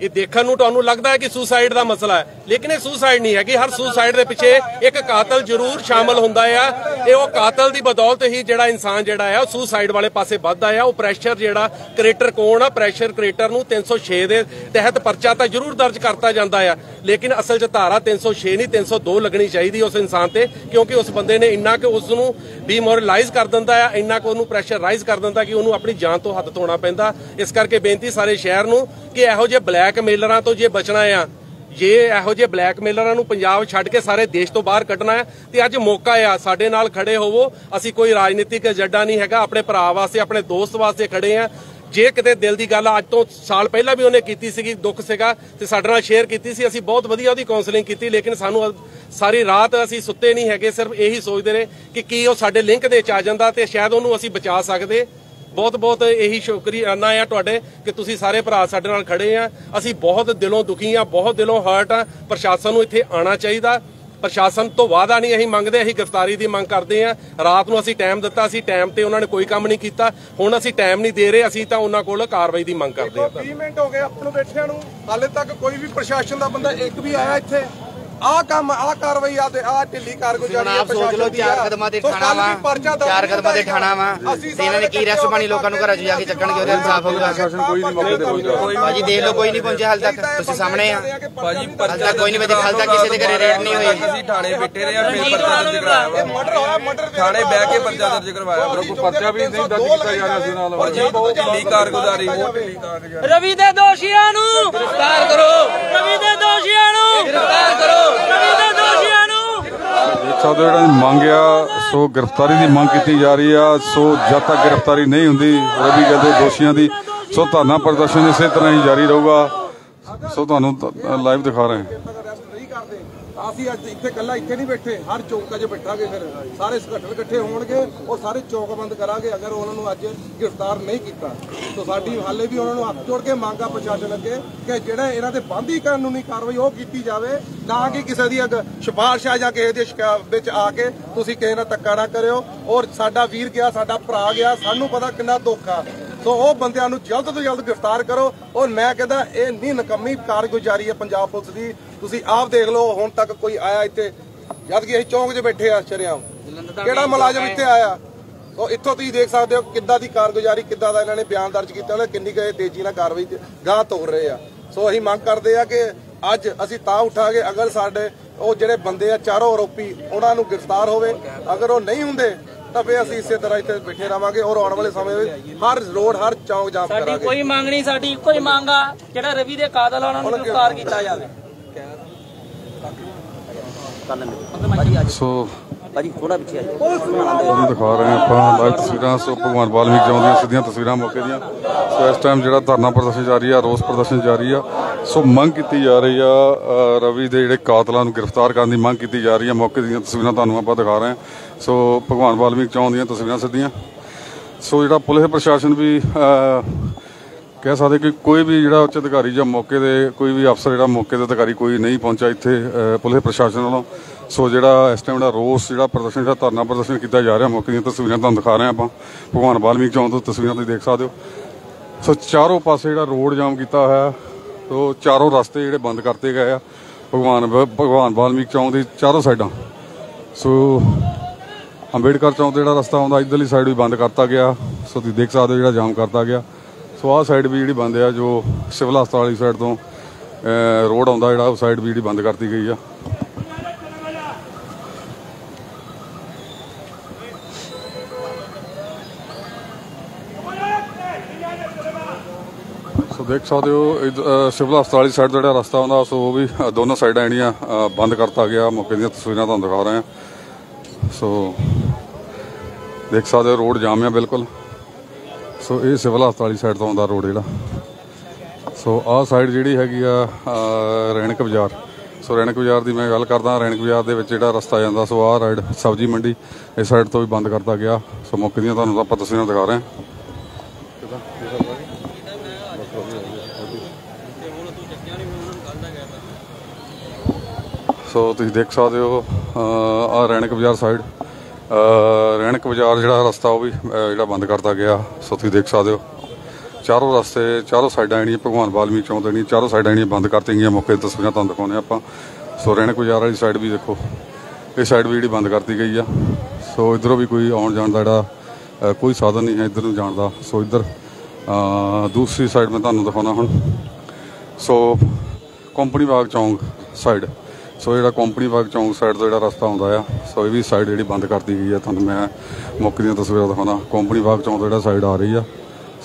ਇਹ ਦੇਖਣ ਨੂੰ ਤੁਹਾਨੂੰ ਲੱਗਦਾ ਹੈ ਕਿ ਸੁਸਾਈਡ ਦਾ ਮਸਲਾ ਹੈ, ਲੇਕਿਨ ਇਹ ਸੁਸਾਈਡ ਨਹੀਂ ਹੈਗੀ ਹਰ ਸੁਸਾਈਡ ਦੇ ਪਿੱਛੇ ਇੱਕ ਕਾਤਲ ਜ਼ਰੂਰ ਸ਼ਾਮਲ ਹੁੰਦਾ ਆ ਇਹ ਉਹ ਕਾਤਲ ਦੀ ਬਦੌਲਤ ਹੀ ਜਿਹੜਾ ਇਨਸਾਨ ਜਿਹੜਾ ਆ, ਉਹ ਸੁਸਾਈਡ ਵਾਲੇ ਪਾਸੇ ਵੱਧਦਾ ਆ, ਉਹ ਪ੍ਰੈਸ਼ਰ ਜਿਹੜਾ ਕ੍ਰੀਏਟਰ ਕੌਣ ਆ ਪ੍ਰੈਸ਼ਰ ਕ੍ਰੀਏਟਰ ਨੂੰ 306 ਦੇ ਤਹਿਤ ਪਰਚਾ ਤਾਂ ਜ਼ਰੂਰ ਦਰਜ ਕਰਤਾ ਜਾਂਦਾ ਆ, ਲੇਕਿਨ ਅਸਲ 'ਚ ਧਾਰਾ 306 ਨਹੀਂ 302 ਲੱਗਣੀ ਚਾਹੀਦੀ ਉਸ ਇਨਸਾਨ ਤੇ, ਕਿਉਂਕਿ ਉਸ ਬੰਦੇ ਨੇ ਇੰਨਾ ਕਿ ਉਸ ਨੂੰ ਡੀਮੋਰਲਾਈਜ਼ ਕਰ ਦਿੰਦਾ ਆ, ਇੰਨਾ ਕਿ ਉਹਨੂੰ ਪ੍ਰੈਸ਼ਰਾਈਜ਼ ਕਰ ਦਿੰਦਾ ਕਿ ਉਹਨੂੰ ਆਪਣੀ ਜਾਨ ਤੋਂ ਹੱਥ ਧੋਣਾ ਪੈਂਦਾ। ਇਸ ਕਰਕੇ ਬੇਨਤੀ ਸਾਰੇ ਸ਼ਹਿਰ ਨੂੰ ਕਿ ਇਹੋ ਜਿਹੇ ਬਲੈਕ ਬਲੈਕਮੇਲਰਾਂ ਤੋਂ ਜੇ ਬਚਣਾ ਆ, ਜੇ ਇਹੋ ਜਿਹੇ ਬਲੈਕਮੇਲਰਾਂ ਨੂੰ ਪੰਜਾਬ ਛੱਡ ਕੇ ਸਾਰੇ ਦੇਸ਼ ਤੋਂ ਬਾਹਰ ਕੱਢਣਾ ਹੈ, ਤੇ ਅੱਜ ਮੌਕਾ ਆ, ਸਾਡੇ ਨਾਲ ਖੜੇ ਹੋਵੋ। ਅਸੀਂ ਕੋਈ ਰਾਜਨੀਤਿਕ ਏਜੰਡਾ ਨਹੀਂ ਹੈਗਾ, ਆਪਣੇ ਭਰਾ ਵਾਸਤੇ, ਆਪਣੇ ਦੋਸਤ ਵਾਸਤੇ ਖੜੇ ਆ। ਜੇ ਕਿਤੇ ਦਿਲ ਦੀ ਗੱਲ ਅੱਜ ਤੋਂ ਸਾਲ ਪਹਿਲਾਂ ਵੀ ਉਹਨੇ ਕੀਤੀ ਸੀਗੀ, ਦੁੱਖ ਸੀਗਾ, ਤੇ ਸਾਡੇ ਨਾਲ ਸ਼ੇਅਰ ਕੀਤੀ ਸੀ। ਅਸੀਂ ਬਹੁਤ ਵਧੀਆ ਉਹਦੀ ਕਾਉਂਸਲਿੰਗ ਕੀਤੀ, ਲੇਕਿਨ ਸਾਨੂੰ ਸਾਰੀ ਰਾਤ ਅਸੀਂ ਸੁੱਤੇ ਨਹੀਂ ਹੈਗੇ, ਸਿਰਫ ਇਹੀ ਸੋਚਦੇ ਰਹੇ ਕਿ ਕੀ ਉਹ ਸਾਡੇ ਲਿੰਕ ਦੇ ਚ ਆ ਜਾਂਦਾ ਤੇ ਸ਼ਾਇਦ ਉਹਨੂੰ ਅਸੀਂ ਬਚਾ ਸਕਦੇ। ਬਹੁਤ ਬਹੁਤ ਇਹੀ ਸ਼ੁਕਰੀਆਨਾ ਆ ਤੁਹਾਡੇ ਕਿ ਤੁਸੀਂ ਸਾਰੇ ਭਰਾ ਸਾਡੇ ਨਾਲ ਖੜੇ ਆ। ਅਸੀਂ ਬਹੁਤ ਦਿਲੋਂ ਦੁਖੀ ਆ, ਬਹੁਤ ਦਿਲੋਂ ਹਰਟ ਆ। ਪ੍ਰਸ਼ਾਸਨ ਨੂੰ ਇੱਥੇ ਆਉਣਾ ਚਾਹੀਦਾ। ਪ੍ਰਸ਼ਾਸਨ ਤੋਂ ਵਾਅਦਾ ਨਹੀਂ ਅਸੀਂ ਮੰਗਦੇ, ਅਸੀਂ ਗ੍ਰਿਫਤਾਰੀ ਦੀ ਮੰਗ ਕਰਦੇ ਆ। ਰਾਤ ਨੂੰ ਅਸੀਂ ਟਾਈਮ ਦਿੱਤਾ ਸੀ ਟਾਈਮ ਤੇ ਉਹਨਾਂ ਨੇ ਕੋਈ ਕੰਮ ਨਹੀਂ ਕੀਤਾ। ਹੁਣ ਅਸੀਂ ਟਾਈਮ ਨਹੀਂ ਦੇ ਰਹੇ, ਅਸੀਂ ਤਾਂ ਉਹਨਾਂ ਕੋਲ ਕਾਰਵਾਈ ਦੀ ਮੰਗ ਕਰਦੇ ਆ। 20 ਮਿੰਟ ਹੋ ਗਏ, ਆਪਾਂ ਨੂੰ ਬੈਠਿਆਂ ਨੂੰ। ਹਾਲੇ ਤੱਕ ਕੋਈ ਵੀ ਪ੍ਰਸ਼ਾਸਨ ਦਾ ਬੰਦਾ ਇੱਕ ਵੀ ਆਇਆ ਇੱਥੇ। ਆਹ ਕੰਮ ਆਹ ਕਾਰਵਾਈ ਆ ਤੇ ਆਹ ਢਿੱਲੀ ਕਾਰਗੁਜ਼ਾਰੀ ਆਪ ਸੋਚ ਲਓ ਚਾਰ ਕਦਮਾਂ ਤੇ ਠਾਣਾ ਵਾ ਚਾਰ ਕਦਮਾਂ ਤੇ ਠਾਣਾ ਵਾ ਤੇ ਇਹਨਾਂ ਨੇ ਕੀ ਰੈਸਟ ਪਾਣੀ ਲੋਕਾਂ ਨੂੰ ਘਰਾਂ 'ਚ ਜਾ ਕੇ ਚੱਕਣਗੇ ਉਹਦੇ ਇਨਸਾਫ ਹੋਊਗਾ। ਕੋਈ ਨਹੀਂ ਮੌਕੇ ਤੇ ਪਹੁੰਚਦਾ ਭਾਜੀ ਦੇਖ ਲਓ ਕੋਈ ਨਹੀਂ ਪਹੁੰਚਿਆ ਹਾਲ ਤੱਕ ਤੁਸੀਂ ਸਾਹਮਣੇ ਆ। ਭਾਜੀ ਤੱਕ ਕੋਈ ਨਹੀਂ ਵਜੇ ਹਾਲ ਤੱਕ ਕਿਸੇ ਦੇ ਘਰੇ ਰੇਡ ਨਹੀਂ ਹੋਈ ਅਸੀਂ ਥਾਣੇ ਬੈਠੇ ਰਹੇ ਆ ਫਿਰ ਪਰਚਾ ਦਰਜ ਕਰਾਇਆ ਮਰਡਰ ਹੋਇਆ ਮਰਡਰ ਥਾਣੇ ਬਹਿ ਕੇ ਪਰਚਾ ਦਰਜ ਕਰਵਾਇਆ। ਪਰ ਕੋਈ ਪਰਚਾ ਵੀ ਨਹੀਂ ਦਰਜ ਕੀਤਾ ਜਾ ਰਿਹਾ ਸੀ ਨਾਲ। ਭਾਜੀ ਬਹੁਤ ਢਿੱਲੀ ਕਾਰਗੁਜ਼ਾਰੀ ਬਹੁਤ ਢਿੱਲੀ ਕਾਰਗੁਜ਼ਾਰੀ। ਰਵੀ ਦੇ ਦੋਸ਼ੀਆਂ ਨੂੰ ਗ੍ਰਿਫਤਾਰ ਕਰੋ। ਰਵੀ ਦੇ ਦੋਸ਼ੀਆਂ ਨੂੰ ਗ੍ਰਿਫਤਾਰ ਕਰੋ ਦੇਖ ਸਕਦੇ ਜਿਹੜਾ ਮੰਗ ਆ, ਸੋ ਗ੍ਰਿਫਤਾਰੀ ਦੀ ਮੰਗ ਕੀਤੀ ਜਾ ਰਹੀ ਆ, ਸੋ ਜਦ ਤੱਕ ਗ੍ਰਿਫਤਾਰੀ ਨਹੀਂ ਹੁੰਦੀ ਰਵੀ ਗੱਲ ਦੇ ਦੋਸ਼ੀਆਂ ਦੀ, ਸੋ ਧਰਨਾ ਪ੍ਰਦਰਸ਼ਨ ਇਸੇ ਤਰ੍ਹਾਂ ਹੀ ਜਾਰੀ ਰਹੂਗਾ। ਸੋ ਤੁਹਾਨੂੰ ਲਾਈਵ ਦਿਖਾ ਰਹੇ ਹਾਂ। ਅਸੀਂ ਅੱਜ ਇੱਥੇ ਕੱਲਾ ਇੱਥੇ ਨਹੀਂ ਬੈਠੇ, ਹਰ ਚੌਂਕਾਂ 'ਚ ਬੈਠਾਂਗੇ ਫਿਰ। ਸਾਰੇ ਸੰਗਠਨ ਇਕੱਠੇ ਹੋਣਗੇ ਉਹ ਸਾਰੇ ਚੌਕ ਬੰਦ ਕਰਾਂਗੇ ਅਗਰ ਉਹਨਾਂ ਨੂੰ ਅੱਜ ਗ੍ਰਿਫਤਾਰ ਨਹੀਂ ਕੀਤਾ। ਤਾਂ ਸਾਡੀ ਹਾਲੇ ਵੀ ਉਹਨਾਂ ਨੂੰ ਹੱਥ ਜੋੜ ਕੇ ਮੰਗਾ ਪ੍ਰਸ਼ਾਸਨ ਅੱਗੇ ਕਿ ਜਿਹੜਾ ਇਹਨਾਂ ਤੇ ਬੰਦੀ ਕਾਨੂੰਨੀ ਕਾਰਵਾਈ ਉਹ ਕੀਤੀ ਜਾਵੇ, ਨਾ ਕਿ ਕਿਸੇ ਦੀ ਅਗ ਸਿਫਾਰਿਸ਼ ਆ ਜਾਂ ਕਿਸੇ ਦੇ ਵਿੱਚ ਆ ਕੇ ਤੁਸੀਂ ਕਿਸੇ ਨਾਲ ਧੱਕਾ ਨਾ ਕਰਿਓ। ਔਰ ਸਾਡਾ ਵੀਰ ਗਿਆ, ਸਾਡਾ ਭਰਾ ਗਿਆ, ਸਾਨੂੰ ਪਤਾ ਕਿੰਨਾ ਦੁੱਖ ਆ। ਸੋ ਉਹ ਬੰਦਿਆਂ ਨੂੰ ਜਲਦ ਤੋਂ ਜਲਦ ਗ੍ਰਿਫਤਾਰ ਕਰੋ। ਔਰ ਮੈਂ ਕਹਿੰਦਾ, ਇਹ ਨਹੀਂ ਨਕਮੀ ਕਾਰਗੁਜ਼ਾਰੀ ਹੈ ਪੰਜਾਬ ਪੁਲਿਸ ਦੀ। ਤੁਸੀਂ ਆਪ ਦੇਖ ਲਓ ਹੁਣ ਤੱਕ ਕੋਈ ਆਇਆ ਇੱਥੇ। ਜਦ ਕਿ ਅਸੀਂ ਚੌਂਕ 'ਚ ਬੈਠੇ ਆ ਸ਼ਰਿਆਮ। ਕਿਹੜਾ ਮੁਲਾਜ਼ਮ ਇੱਥੇ ਆਇਆ? ਉਹ ਇੱਥੋਂ ਤੁਸੀਂ ਦੇਖ ਸਕਦੇ ਹੋ ਕਿੱਦਾਂ ਦੀ ਕਾਰਗੁਜ਼ਾਰੀ ਕਿੱਦਾਂ ਦਾ ਇਹਨਾਂ ਨੇ ਬਿਆਨ ਦਰਜ ਕੀਤਾ ਉਹਨਾਂ ਕਿੰਨੀ ਕੁ ਤੇਜ਼ੀ ਨਾਲ ਕਾਰਵਾਈ ਗਾਹ ਤੋੜ ਰਹੇ ਆ। ਸੋ ਅਸੀਂ ਮੰਗ ਕਰਦੇ ਆ ਕਿ ਅੱਜ ਅਸੀਂ ਤਾਂ ਉਠਾਂਗੇ ਅਗਰ ਸਾਡੇ ਉਹ ਜਿਹੜੇ ਬੰਦੇ ਆ ਚਾਰੋਂ ਆਰੋਪੀ ਉਹਨਾਂ ਨੂੰ ਗ੍ਰਿਫਤਾਰ ਹੋਵੇ। ਅਗਰ ਉਹ ਨਹੀਂ ਹੁੰਦੇ ਤਾਂ ਫੇਰ ਅਸੀਂ ਇਸੇ ਤਰ੍ਹਾਂ ਇੱਥੇ ਬੈਠੇ ਰਵਾਂਗੇ ਔਰ ਆਉਣ ਵਾਲੇ ਸਮੇਂ ਵਿੱਚ ਹਰ ਰੋਡ ਹਰ ਚੌਂਕ ਜਾਮ ਸਾਡੀ ਕਰਾਂਗੇ। ਕੋਈ ਮੰਗ ਨਹੀਂ ਸਾਡੀ ਇੱਕੋ ਹੀ ਮੰਗ ਆ ਜਿਹੜਾ ਰਵੀ ਦੇ ਕਾਤਲ ਆ ਉਹਨਾਂ ਨੂੰ ਗ੍ਰਿਫਤਾਰ ਕੀਤਾ ਜਾਵੇ। ਸੋ ਭਾਜੀ ਥੋੜਾ ਪਿੱਛੇ ਆ ਤੁਹਾਨੂੰ ਦਿਖਾ ਰਹੇ ਹਾਂ ਆਪਾਂ ਲਾਈਵ ਤਸਵੀਰਾਂ। ਸੋ ਭਗਵਾਨ ਵਾਲਮੀਕ ਚੌਂਕ ਦੀਆਂ ਸਿੱਧੀਆਂ ਤਸਵੀਰਾਂ ਮੌਕੇ ਦੀਆਂ। ਸੋ ਇਸ ਟਾਈਮ ਜਿਹੜਾ ਧਰਨਾ ਪ੍ਰਦਰਸ਼ਨ ਜਾਰੀ ਆ ਰੋਸ ਪ੍ਰਦਰਸ਼ਨ ਜਾਰੀ ਆ। ਸੋ ਮੰਗ ਕੀਤੀ ਜਾ ਰਹੀ ਆ ਰਵੀ ਦੇ ਜਿਹੜੇ ਕਾਤਲਾਂ ਨੂੰ ਗ੍ਰਿਫਤਾਰ ਕਰਨ ਦੀ ਮੰਗ ਕੀਤੀ ਜਾ ਰਹੀ ਆ। ਮੌਕੇ ਦੀਆਂ ਤਸਵੀਰਾਂ ਤੁਹਾਨੂੰ ਆਪਾਂ ਦਿਖਾ ਰਹੇ ਹਾਂ। ਸੋ ਭਗਵਾਨ ਵਾਲਮੀਕ ਚੌਂਕ ਦੀਆਂ ਤਸਵੀਰਾਂ ਸਿੱਧੀਆਂ। ਸੋ ਜਿਹੜਾ ਪੁਲਿਸ ਪ੍ਰਸ਼ਾਸਨ ਵੀ ਕਹਿ ਸਕਦੇ ਕਿ ਕੋਈ ਵੀ ਜਿਹੜਾ ਉੱਚ ਅਧਿਕਾਰੀ ਜਾਂ ਮੌਕੇ ਦੇ ਕੋਈ ਵੀ ਅਫਸਰ ਜਿਹੜਾ ਮੌਕੇ ਦੇ ਅਧਿਕਾਰੀ ਕੋਈ ਨਹੀਂ ਪਹੁੰਚਾ ਇੱਥੇ ਪੁਲਿਸ ਪ੍ਰਸ਼ਾਸਨ ਵੱਲੋਂ। ਸੋ ਜਿਹੜਾ ਇਸ ਟਾਈਮ ਜਿਹੜਾ ਰੋਸ, ਜਿਹੜਾ ਪ੍ਰਦਰਸ਼ਨ, ਜਿਹੜਾ ਧਰਨਾ ਪ੍ਰਦਰਸ਼ਨ ਕੀਤਾ ਜਾ ਰਿਹਾ ਮੌਕੇ ਦੀਆਂ ਤਸਵੀਰਾਂ ਤੁਹਾਨੂੰ ਦਿਖਾ ਰਹੇ ਹਾਂ ਆਪਾਂ। ਭਗਵਾਨ ਵਾਲਮੀਕ ਚੌਂਕ ਤੋਂ ਤਸਵੀਰਾਂ ਤੁਸੀਂ ਦੇਖ ਸਕਦੇ ਹੋ। ਸੋ ਚਾਰੋਂ ਪਾਸੇ ਜਿਹੜਾ ਰੋਡ ਜਾਮ ਕੀਤਾ ਹੋਇਆ ਸੋ ਚਾਰੋਂ ਰਸਤੇ ਜਿਹੜੇ ਬੰਦ ਕਰਤੇ ਗਏ ਆ। ਭਗਵਾਨ ਭਗਵਾਨ ਵਾਲਮੀਕ ਚੌਂਕ ਦੀ ਚਾਰੋਂ ਸਾਈਡਾਂ। ਸੋ ਅੰਬੇਡਕਰ ਚੌਂਕ ਦਾ ਜਿਹੜਾ ਰਸਤਾ ਆਉਂਦਾ, ਇਧਰਲੀ ਸਾਈਡ ਵੀ ਬੰਦ ਕਰਤਾ ਗਿਆ। ਸੋ ਤੁਸੀਂ ਦੇਖ ਸਕਦੇ ਹੋ ਜਿਹੜਾ ਜਾਮ ਕਰਤਾ ਗਿਆ। ਸੋ ਆਹ ਸਾਈਡ ਵੀ ਜਿਹੜੀ ਬੰਦ ਆ, ਜੋ ਸਿਵਲ ਹਸਪਤਾਲ ਵਾਲੀ ਸਾਈਡ ਤੋਂ ਰੋਡ ਆਉਂਦਾ ਜਿਹੜਾ, ਉਹ ਸਾਈਡ ਵੀ ਜਿਹੜੀ ਬੰਦ ਕਰਤੀ ਗਈ ਆ। ਸੋ ਦੇਖ ਸਕਦੇ ਹੋ ਇਧ- ਸਿਵਲ ਹਸਪਤਾਲ ਵਾਲੀ ਸਾਈਡ ਦਾ ਜਿਹੜਾ ਰਸਤਾ ਆਉਂਦਾ, ਸੋ ਉਹ ਵੀ ਦੋਨੋਂ ਸਾਈਡਾਂ ਜਿਹੜੀਆਂ ਬੰਦ ਕਰਤਾ ਗਿਆ। ਮੌਕੇ ਦੀਆਂ ਤਸਵੀਰਾਂ ਤੁਹਾਨੂੰ ਦਿਖਾ ਰਹੇ ਹਾਂ। ਸੋ ਦੇਖ ਸਕਦੇ ਹੋ ਰੋਡ ਜਾਮ ਆ ਬਿਲਕੁਲ। ਸੋ ਇਹ ਸਿਵਲ ਹਸਪਤਾਲ ਵਾਲੀ ਸਾਈਡ ਤੋਂ ਆਉਂਦਾ ਰੋਡ ਜਿਹੜਾ। ਸੋ ਆਹ ਸਾਈਡ ਜਿਹੜੀ ਹੈਗੀ ਆ ਰੈਣਕ ਬਾਜ਼ਾਰ। ਸੋ ਰੈਣਕ ਬਾਜ਼ਾਰ ਦੀ ਮੈਂ ਗੱਲ ਕਰਦਾ, ਰੈਣਕ ਬਾਜ਼ਾਰ ਦੇ ਵਿੱਚ ਜਿਹੜਾ ਰਸਤਾ ਜਾਂਦਾ, ਸੋ ਆਹ ਰਾਈਡ ਸਬਜ਼ੀ ਮੰਡੀ ਇਸ ਸਾਈਡ ਤੋਂ ਵੀ ਬੰਦ ਕਰਤਾ ਗਿਆ। ਸੋ ਮੌਕੇ ਦੀਆਂ ਤੁਹਾਨੂੰ ਆਪਾਂ ਤਸਵੀਰਾਂ ਦਿਖਾ ਰਹੇ ਹਾਂ। ਸੋ ਤੁਸੀਂ ਦੇਖ ਸਕਦੇ ਹੋ ਆ ਰੈਣਕ ਬਾਜ਼ਾਰ ਸਾਈਡ ਰੈਣਕ ਬਾਜ਼ਾਰ ਜਿਹੜਾ ਰਸਤਾ ਉਹ ਵੀ ਜਿਹੜਾ ਬੰਦ ਕਰਤਾ ਗਿਆ, ਸੋ ਤੁਸੀਂ ਦੇਖ ਸਕਦੇ ਹੋ। ਚਾਰੋਂ ਰਸਤੇ, ਚਾਰੋਂ ਸਾਈਡਾਂ ਜਿਹੜੀਆਂ ਭਗਵਾਨ ਵਾਲਮੀਕ ਚੌਂਕ ਜਿਹੜੀਆਂ, ਚਾਰੋਂ ਸਾਈਡਾਂ ਜਿਹੜੀਆਂ ਬੰਦ ਕਰਤੀਆਂ ਗਈਆਂ, ਮੌਕੇ ਤਸਵੀਰਾਂ ਤੁਹਾਨੂੰ ਦਿਖਾਉਂਦੇ ਆਪਾਂ। ਸੋ ਰੈਣਕ ਬਾਜ਼ਾਰ ਵਾਲੀ ਸਾਈਡ ਵੀ ਦੇਖੋ, ਇਹ ਸਾਈਡ ਵੀ ਜਿਹੜੀ ਬੰਦ ਕਰਤੀ ਗਈ ਆ। ਸੋ ਇਧਰੋਂ ਵੀ ਕੋਈ ਆਉਣ ਜਾਣ ਦਾ ਜਿਹੜਾ ਕੋਈ ਸਾਧਨ ਨਹੀਂ ਹੈ ਇਧਰ ਨੂੰ ਜਾਣ ਦਾ। ਸੋ ਇਧਰ ਦੂਸਰੀ ਸਾਈਡ ਮੈਂ ਤੁਹਾਨੂੰ ਦਿਖਾਉਣਾ ਹੁਣ। ਸੋ ਕੰਪਨੀ ਬਾਗ ਚੌਂਕ ਸਾਈਡ ਸੋ ਜਿਹੜਾ ਕੰਪਨੀ ਬਾਗ ਚੌਂਕ ਸਾਈਡ ਤੋਂ ਜਿਹੜਾ ਰਸਤਾ ਹੁੰਦਾ ਆ, ਸੋ ਇਹ ਵੀ ਸਾਈਡ ਜਿਹੜੀ ਬੰਦ ਕਰਤੀ ਗਈ ਆ, ਤੁਹਾਨੂੰ ਮੈਂ ਮੌਕੇ ਦੀਆਂ ਤਸਵੀਰਾਂ ਦਿਖਾਉਣਾ। ਕੰਪਨੀ ਬਾਗ ਚੌਂਕ ਤੋਂ ਜਿਹੜਾ ਸਾਈਡ ਆ ਰਹੀ ਆ,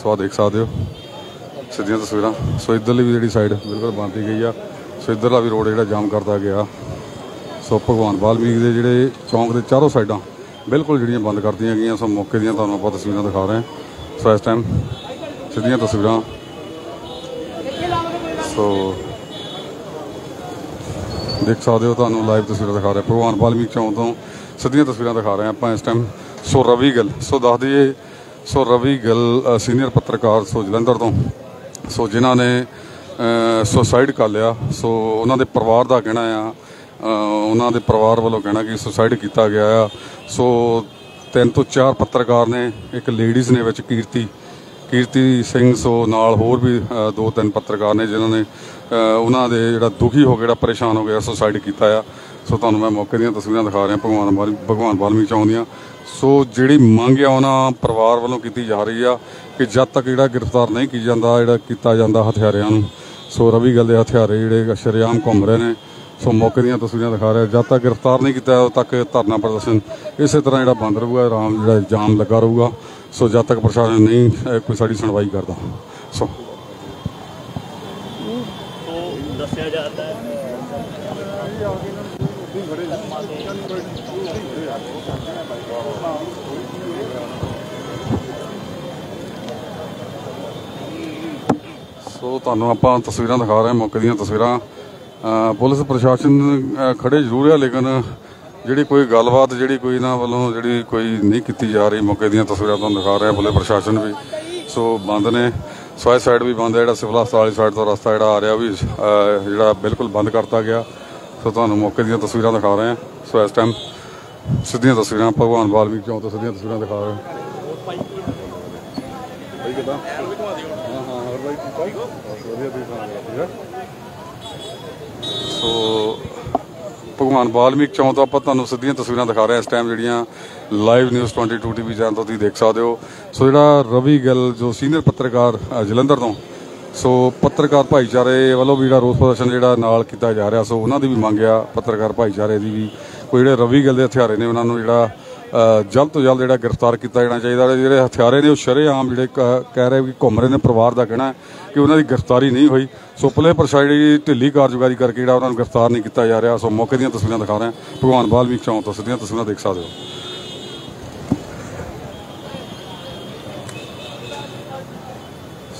ਸੋ ਆ ਦੇਖ ਸਕਦੇ ਹੋ, ਸਿੱਧੀਆਂ ਤਸਵੀਰਾਂ। ਸੋ ਇਧਰਲੀ ਵੀ ਜਿਹੜੀ ਸਾਈਡ ਬਿਲਕੁਲ ਬੰਦ ਗਈ ਆ, ਸੋ ਇਧਰਲਾ ਵੀ ਰੋਡ ਜਿਹੜਾ ਜਾਮ ਕਰਦਾ ਗਿਆ। ਸੋ ਭਗਵਾਨ ਵਾਲਮੀਕ ਦੇ ਜਿਹੜੇ ਚੌਂਕ ਦੇ ਚਾਰੋਂ ਸਾਈਡਾਂ ਬਿਲਕੁਲ ਜਿਹੜੀਆਂ ਬੰਦ ਕਰਦੀਆਂ ਗਈਆਂ, ਸੋ ਮੌਕੇ ਦੀਆਂ ਤੁਹਾਨੂੰ ਆਪਾਂ ਤਸਵੀਰਾਂ ਦਿਖਾ ਰਹੇ ਹਾਂ। ਸੋ ਇਸ ਟਾਈਮ ਸਿੱਧੀਆਂ ਤਸਵੀਰਾਂ। ਸੋ ਦੇਖ ਸਕਦੇ ਹੋ, ਤੁਹਾਨੂੰ ਲਾਈਵ ਤਸਵੀਰਾਂ ਦਿਖਾ ਰਿਹਾ। ਭਗਵਾਨ ਵਾਲਮੀਕ ਚੌਂਕ ਤੋਂ ਸਿੱਧੀਆਂ ਤਸਵੀਰਾਂ ਦਿਖਾ ਰਹੇ ਹਾਂ ਆਪਾਂ ਇਸ ਟਾਈਮ ਸੋ ਰਵੀ ਗਿੱਲ, ਸੋ ਦੱਸ ਦਈਏ, ਸੋ ਰਵੀ ਗਿੱਲ ਸੀਨੀਅਰ ਪੱਤਰਕਾਰ ਸੋ ਜਲੰਧਰ ਤੋਂ। ਸੋ ਜਿਨ੍ਹਾਂ ਨੇ ਸੁਸਾਈਡ ਕਰ ਲਿਆ, ਸੋ ਉਹਨਾਂ ਦੇ ਪਰਿਵਾਰ ਦਾ ਕਹਿਣਾ ਆ ਉਹਨਾਂ ਦੇ ਪਰਿਵਾਰ ਵੱਲੋਂ ਕਹਿਣਾ ਕਿ ਸੁਸਾਈਡ ਕੀਤਾ ਗਿਆ ਆ। ਸੋ ਤਿੰਨ ਤੋਂ ਚਾਰ ਪੱਤਰਕਾਰ ਨੇ, ਇੱਕ ਲੇਡੀਜ਼ ਨੇ ਵਿੱਚ ਕੀਰਤੀ। ਕੀਰਤੀ ਸਿੰਘ ਸੋ ਨਾਲ ਹੋਰ ਵੀ ਦੋ ਤਿੰਨ ਪੱਤਰਕਾਰ ਨੇ ਜਿਨ੍ਹਾਂ ਨੇ ਉਹਨਾਂ ਦੇ ਜਿਹੜਾ ਦੁਖੀ ਹੋ ਕੇ ਜਿਹੜਾ ਪਰੇਸ਼ਾਨ ਹੋ ਗਿਆ ਸੁਸਾਈਡ ਕੀਤਾ ਆ। ਸੋ ਤੁਹਾਨੂੰ ਮੈਂ ਮੌਕੇ ਦੀਆਂ ਤਸਵੀਰਾਂ ਦਿਖਾ ਰਿਹਾ, ਭਗਵਾਨ ਵਾਲ- ਭਗਵਾਨ ਵਾਲਮੀਕ ਚਾਹੁੰਦੀਆਂ ਸੋ ਜਿਹੜੀ ਮੰਗ ਆ ਉਹਨਾਂ ਪਰਿਵਾਰ ਵੱਲੋਂ ਕੀਤੀ ਜਾ ਰਹੀ ਆ ਕਿ ਜਦ ਤੱਕ ਜਿਹੜਾ ਗ੍ਰਿਫਤਾਰ ਨਹੀਂ ਕੀਤਾ ਜਾਂਦਾ, ਜਿਹੜਾ ਕੀਤਾ ਜਾਂਦਾ ਹਥਿਆਰਿਆਂ ਨੂੰ। ਸੋ ਰਵੀ ਗੱਲ ਦੇ ਹਥਿਆਰੇ ਜਿਹੜੇ ਸ਼ਰੇਆਮ ਘੁੰਮ ਰਹੇ ਨੇ। ਸੋ ਮੌਕੇ ਦੀਆਂ ਤਸਵੀਰਾਂ ਦਿਖਾ ਰਿਹਾ। ਜਦ ਤੱਕ ਗ੍ਰਿਫਤਾਰ ਨਹੀਂ ਕੀਤਾ, ਉਦ ਤੱਕ ਧਰਨਾ ਪ੍ਰਦਰਸ਼ਨ ਇਸੇ ਤਰ੍ਹਾਂ ਜਿਹੜਾ ਬੰਦ ਰਹੂਗਾ ਆਰਾਮ ਜਿਹੜਾ ਜਾਮ ਲੱਗਾ ਰਹੂਗਾ। ਸੋ ਜਦ ਤੱਕ ਪ੍ਰਸ਼ਾਸਨ ਨਹੀਂ ਕੋਈ ਸਾਡੀ ਸੁਣਵਾਈ ਕਰਦਾ। ਸੋ ਸੋ ਤੁਹਾਨੂੰ ਆਪਾਂ ਤਸਵੀਰਾਂ ਦਿਖਾ ਰਹੇ ਹਾਂ, ਮੌਕੇ ਦੀਆਂ ਤਸਵੀਰਾਂ। ਪੁਲਿਸ ਪ੍ਰਸ਼ਾਸਨ ਖੜੇ ਜ਼ਰੂਰ ਹੈ ਲੇਕਿਨ ਜਿਹੜੀ ਕੋਈ ਗੱਲਬਾਤ ਜਿਹੜੀ ਕੋਈ ਇਹਨਾਂ ਵੱਲੋਂ ਜਿਹੜੀ ਕੋਈ ਨਹੀਂ ਕੀਤੀ ਜਾ ਰਹੀ ਮੌਕੇ ਦੀਆਂ ਤਸਵੀਰਾਂ ਤੁਹਾਨੂੰ ਦਿਖਾ ਰਿਹਾ ਪੁਲਿਸ ਪ੍ਰਸ਼ਾਸਨ ਵੀ। ਸੋ ਬੰਦ ਨੇ ਸੋ ਇਸ ਸਾਈਡ ਵੀ ਬੰਦ ਹੈ ਜਿਹੜਾ ਸਿਵਲ ਹਸਪਤਾਲ ਵਾਲੀ ਸਾਈਡ ਤੋਂ ਰਸਤਾ ਜਿਹੜਾ ਆ ਰਿਹਾ ਵੀ ਜਿਹੜਾ ਬਿਲਕੁਲ ਬੰਦ ਕਰਤਾ ਗਿਆ। ਸੋ ਤੁਹਾਨੂੰ ਮੌਕੇ ਦੀਆਂ ਤਸਵੀਰਾਂ ਦਿਖਾ ਰਹੇ ਹਾਂ। ਸੋ ਇਸ ਟਾਈਮ ਸਿੱਧੀਆਂ ਤਸਵੀਰਾਂ ਭਗਵਾਨ ਵਾਲਮੀਕ ਚੌਂਕ ਤੋਂ ਸਿੱਧੀਆਂ ਤਸਵੀਰਾਂ ਦਿਖਾ ਰਹੇ ਹਾਂ। ਭਾਈ ਕਿਦਾਂ? ਹਾਂ ਹਾਂ ਹੋਰ ਭਾਈ ਠੀਕ ਠਾਕ? ਬਸ ਵਧੀਆ ਤੁਸੀਂ ਸੁਣਾਓ ਠੀਕ ਹੈ ਸੋ ਭਗਵਾਨ ਵਾਲਮੀਕ ਚੌਂਕ ਤੋਂ ਆਪਾਂ ਤੁਹਾਨੂੰ ਸਿੱਧੀਆਂ ਤਸਵੀਰਾਂ ਦਿਖਾ ਰਹੇ ਹਾਂ ਇਸ ਟਾਈਮ ਜਿਹੜੀਆਂ ਲਾਈਵ ਨਿਊਜ਼ 22 ਟੀਵੀ ਚੈਨਲ ਤੋਂ ਤੁਸੀਂ ਦੇਖ ਸਕਦੇ ਹੋ। ਸੋ ਜਿਹੜਾ ਰਵੀ ਗਿੱਲ, ਜੋ ਸੀਨੀਅਰ ਪੱਤਰਕਾਰ ਜਲੰਧਰ ਤੋਂ, ਸੋ ਪੱਤਰਕਾਰ ਭਾਈਚਾਰੇ ਵੱਲੋਂ ਵੀ ਜਿਹੜਾ ਰੋਸ ਪ੍ਰਦਰਸ਼ਨ ਜਿਹੜਾ ਨਾਲ ਕੀਤਾ ਜਾ ਰਿਹਾ, ਸੋ ਉਹਨਾਂ ਦੀ ਵੀ ਮੰਗ ਆ ਪੱਤਰਕਾਰ ਭਾਈਚਾਰੇ ਦੀ ਵੀ। ਕੋਈ ਜਿਹੜੇ ਰਵੀ ਗਿੱਲ ਦੇ ਹਥਿਆਰੇ ਨੇ, ਉਹਨਾਂ ਨੂੰ ਜਿਹੜਾ ਜਲਦ ਤੋਂ ਜਲਦ ਜਿਹੜਾ ਗ੍ਰਿਫਤਾਰ ਕੀਤਾ ਜਾਣਾ ਚਾਹੀਦਾ ਜਿਹੜੇ ਹਥਿਆਰੇ ਨੇ, ਉਹ ਸ਼ਰੇਆਮ ਜਿਹੜੇ ਕਹਿ ਰਹੇ ਵੀ ਘੁੰਮ ਰਹੇ ਨੇ ਪਰਿਵਾਰ ਦਾ ਕਹਿਣਾ ਕਿ ਉਹਨਾਂ ਦੀ ਗ੍ਰਿਫਤਾਰੀ ਨਹੀਂ ਹੋਈ। ਸੋ ਪੁਲਿਸ ਪ੍ਰਸ਼ਾਸਨ ਢਿੱਲੀ ਕਾਰਜਕਾਰੀ ਕਰਕੇ ਜਿਹੜਾ ਉਹਨਾਂ ਨੂੰ ਗ੍ਰਿਫਤਾਰ ਨਹੀਂ ਕੀਤਾ ਜਾ ਰਿਹਾ। ਸੋ ਮੌਕੇ ਦੀਆਂ ਤਸਵੀਰਾਂ ਦਿਖਾ ਰਹੇ ਹਾਂ। ਭਗਵਾਨ ਵਾਲਮੀਕ ਚੌਂਕ ਤੋਂ ਸਿੱਧੀਆਂ ਤਸਵੀਰਾਂ ਦੇਖ ਸਕਦੇ ਹੋ।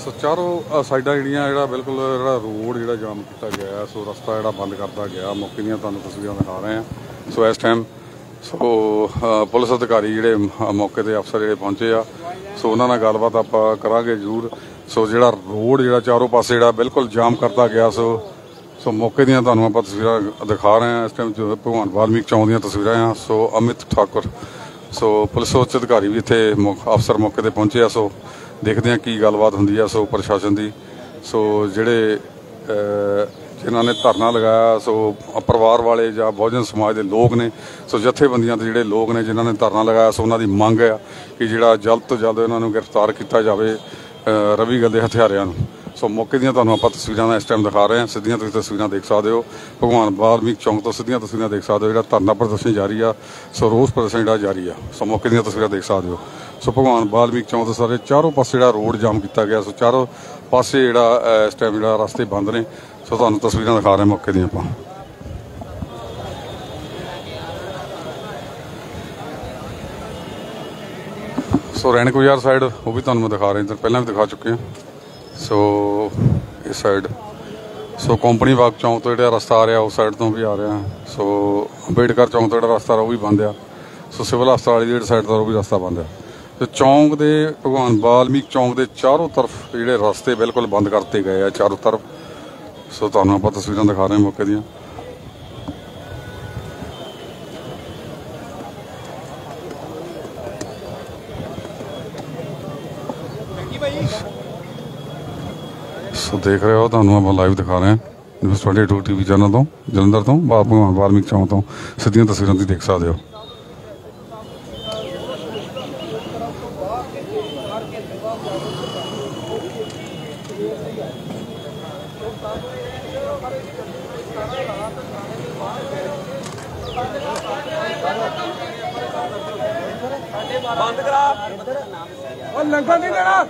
ਸੋ ਚਾਰੋਂ ਸਾਈਡਾਂ ਜਿਹੜੀਆਂ ਜਿਹੜਾ ਬਿਲਕੁਲ ਜਿਹੜਾ ਰੋਡ ਜਿਹੜਾ ਜਾਮ ਕੀਤਾ ਗਿਆ ਸੋ ਰਸਤਾ ਜਿਹੜਾ ਬੰਦ ਕਰਤਾ ਗਿਆ। ਮੌਕੇ ਦੀਆਂ ਤੁਹਾਨੂੰ ਤਸਵੀਰਾਂ ਦਿਖਾ ਰਹੇ ਹਾਂ। ਸੋ ਇਸ ਟਾਈਮ ਸੋ ਪੁਲਿਸ ਅਧਿਕਾਰੀ ਜਿਹੜੇ ਮੌਕੇ ਤੇ ਅਫਸਰ ਜਿਹੜੇ ਪਹੁੰਚੇ ਆ, ਸੋ ਉਹਨਾਂ ਨਾਲ ਗੱਲਬਾਤ ਆਪਾਂ ਕਰਾਂਗੇ ਜ਼ਰੂਰ। ਸੋ ਜਿਹੜਾ ਰੋਡ ਜਿਹੜਾ ਚਾਰੋਂ ਪਾਸੇ ਜਿਹੜਾ ਬਿਲਕੁਲ ਜਾਮ ਕਰਤਾ ਗਿਆ, ਸੋ ਸੋ ਮੌਕੇ ਦੀਆਂ ਤੁਹਾਨੂੰ ਆਪਾਂ ਤਸਵੀਰਾਂ ਦਿਖਾ ਰਹੇ ਹਾਂ। ਇਸ ਟਾਈਮ ਜੋ ਭਗਵਾਨ ਵਾਲਮੀਕ ਚੌਂਕ ਦੀਆਂ ਤਸਵੀਰਾਂ ਆ, so Amit Thakur. So police ਉੱਚ ਅਧਿਕਾਰੀ ਵੀ ਇੱਥੇ ਅਫਸਰ ਮੌਕੇ ਤੇ ਪਹੁੰਚੇ ਆ, ਸੋ ਦੇਖਦੇ ਆ ਕੀ ਗੱਲਬਾਤ ਹੁੰਦੀ ਆ, ਸੋ ਪ੍ਰਸ਼ਾਸਨ ਦੀ। ਸੋ ਜਿਹੜੇ ਜਿਨ੍ਹਾਂ ਨੇ ਧਰਨਾ ਲਗਾਇਆ, ਸੋ ਪਰਿਵਾਰ ਵਾਲੇ ਜਾਂ ਬਹੁਜਨ ਸਮਾਜ ਦੇ ਲੋਕ ਨੇ, ਸੋ ਜਥੇਬੰਦੀਆਂ ਦੇ ਜਿਹੜੇ ਲੋਕ ਨੇ ਜਿਨ੍ਹਾਂ ਨੇ ਧਰਨਾ ਲਗਾਇਆ, ਸੋ ਉਹਨਾਂ ਦੀ ਮੰਗ ਆ ਕਿ ਜਿਹੜਾ ਜਲਦ ਤੋਂ ਜਲਦ ਇਹਨਾਂ ਨੂੰ ਗ੍ਰਿਫਤਾਰ ਕੀਤਾ ਜਾਵੇ ਰਵੀ ਗੱਲ ਦੇ ਹਥਿਆਰਿਆਂ ਨੂੰ। ਸੋ ਮੌਕੇ ਦੀਆਂ ਤੁਹਾਨੂੰ ਆਪਾਂ ਤਸਵੀਰਾਂ ਦਾ ਇਸ ਟਾਈਮ ਦਿਖਾ ਰਹੇ ਹਾਂ। ਸਿੱਧੀਆਂ ਤੁਸੀਂ ਤਸਵੀਰਾਂ ਦੇਖ ਸਕਦੇ ਹੋ। ਭਗਵਾਨ ਬਾਲਮੀਕ ਚੌਂਕ ਤੋਂ ਸਿੱਧੀਆਂ ਤਸਵੀਰਾਂ ਦੇਖ ਸਕਦੇ ਹੋ। ਜਿਹੜਾ ਧਰਨਾ ਪ੍ਰਦਰਸ਼ਨ ਜਾਰੀ ਆ, ਸੋ ਰੋਸ ਪ੍ਰਦਰਸ਼ਨ ਜਿਹੜਾ ਜਾਰੀ ਆ, ਸੋ ਮੌਕੇ ਦੀਆਂ ਤਸਵੀਰਾਂ ਦੇਖ ਸਕਦੇ ਹੋ। ਸੋ ਭਗਵਾਨ ਬਾਲਮੀਕ ਚੌਂਕ ਤੋਂ ਸਾਰੇ ਚਾਰੋਂ ਪਾਸੇ ਜਿਹੜਾ ਰੋਡ ਜਾਮ ਕੀਤਾ ਗਿਆ, ਸੋ ਚਾਰੋਂ ਪਾਸੇ ਜਿਹੜਾ ਇਸ ਟਾਈਮ ਜਿਹੜਾ ਰਸਤੇ ਬੰਦ ਨੇ। ਸੋ ਤੁਹਾਨੂੰ ਤਸਵੀਰਾਂ ਦਿਖਾ ਰਹੇ ਮੌਕੇ ਦੀਆਂ ਆਪਾਂ। ਸੋ ਰੈਣਕ ਬਾਜ਼ਾਰ ਸਾਈਡ ਉਹ ਵੀ ਤੁਹਾਨੂੰ ਮੈਂ ਦਿਖਾ ਰਿਹਾ, ਇੱਧਰ ਪਹਿਲਾਂ ਵੀ ਦਿਖਾ ਚੁੱਕੇ ਹਾਂ। ਸੋ ਇਸ ਸਾਈਡ ਸੋ ਕੰਪਨੀ ਬਾਗ ਚੌਂਕ ਤੋਂ ਜਿਹੜਾ ਰਸਤਾ ਆ ਰਿਹਾ ਉਸ ਸਾਈਡ ਤੋਂ ਵੀ ਆ ਰਿਹਾ। ਸੋ ਅੰਬੇਡਕਰ ਚੌਂਕ ਤੋਂ ਜਿਹੜਾ ਰਸਤਾ ਉਹ ਵੀ ਬੰਦ ਆ। ਸੋ ਸਿਵਲ ਹਸਪਤਾਲ ਵਾਲੀ ਜਿਹੜੀ ਸਾਈਡ ਤੋਂ ਉਹ ਵੀ ਰਸਤਾ ਬੰਦ ਆ। ਤੇ ਚੌਂਕ ਦੇ ਭਗਵਾਨ ਵਾਲਮੀਕ ਚੌਂਕ ਦੇ ਚਾਰੋਂ ਤਰਫ ਜਿਹੜੇ ਰਸਤੇ ਬਿਲਕੁਲ ਬੰਦ ਕਰਤੇ ਗਏ ਆ, ਚਾਰੋਂ ਤਰਫ। ਸੋ ਤੁਹਾਨੂੰ ਆਪਾਂ ਤਸਵੀਰਾਂ ਦਿਖਾ ਰਹੇ ਹਾਂ ਮੌਕੇ ਦੀਆਂ। ਸੋ ਦੇਖ ਰਹੇ ਹੋ, ਤੁਹਾਨੂੰ ਆਪਾਂ ਲਾਈਵ ਦਿਖਾ ਰਹੇ ਹਾਂ। ਨਿਊਜ਼ 22 ਟੀਵੀ ਚੈਨਲ ਤੋਂ, ਜਲੰਧਰ ਤੋਂ ਬਾਬਾ ਵਾਲਮੀਕ ਚੌਂਕ ਤੋਂ ਸਿੱਧੀਆਂ ਤਸਵੀਰਾਂ ਤੁਸੀਂ ਦੇਖ ਸਕਦੇ ਹੋ ਬੰਦ ਕਰਾ ਉਹ ਲੰਘਣ ਨਹੀਂ ਦੇਣਾ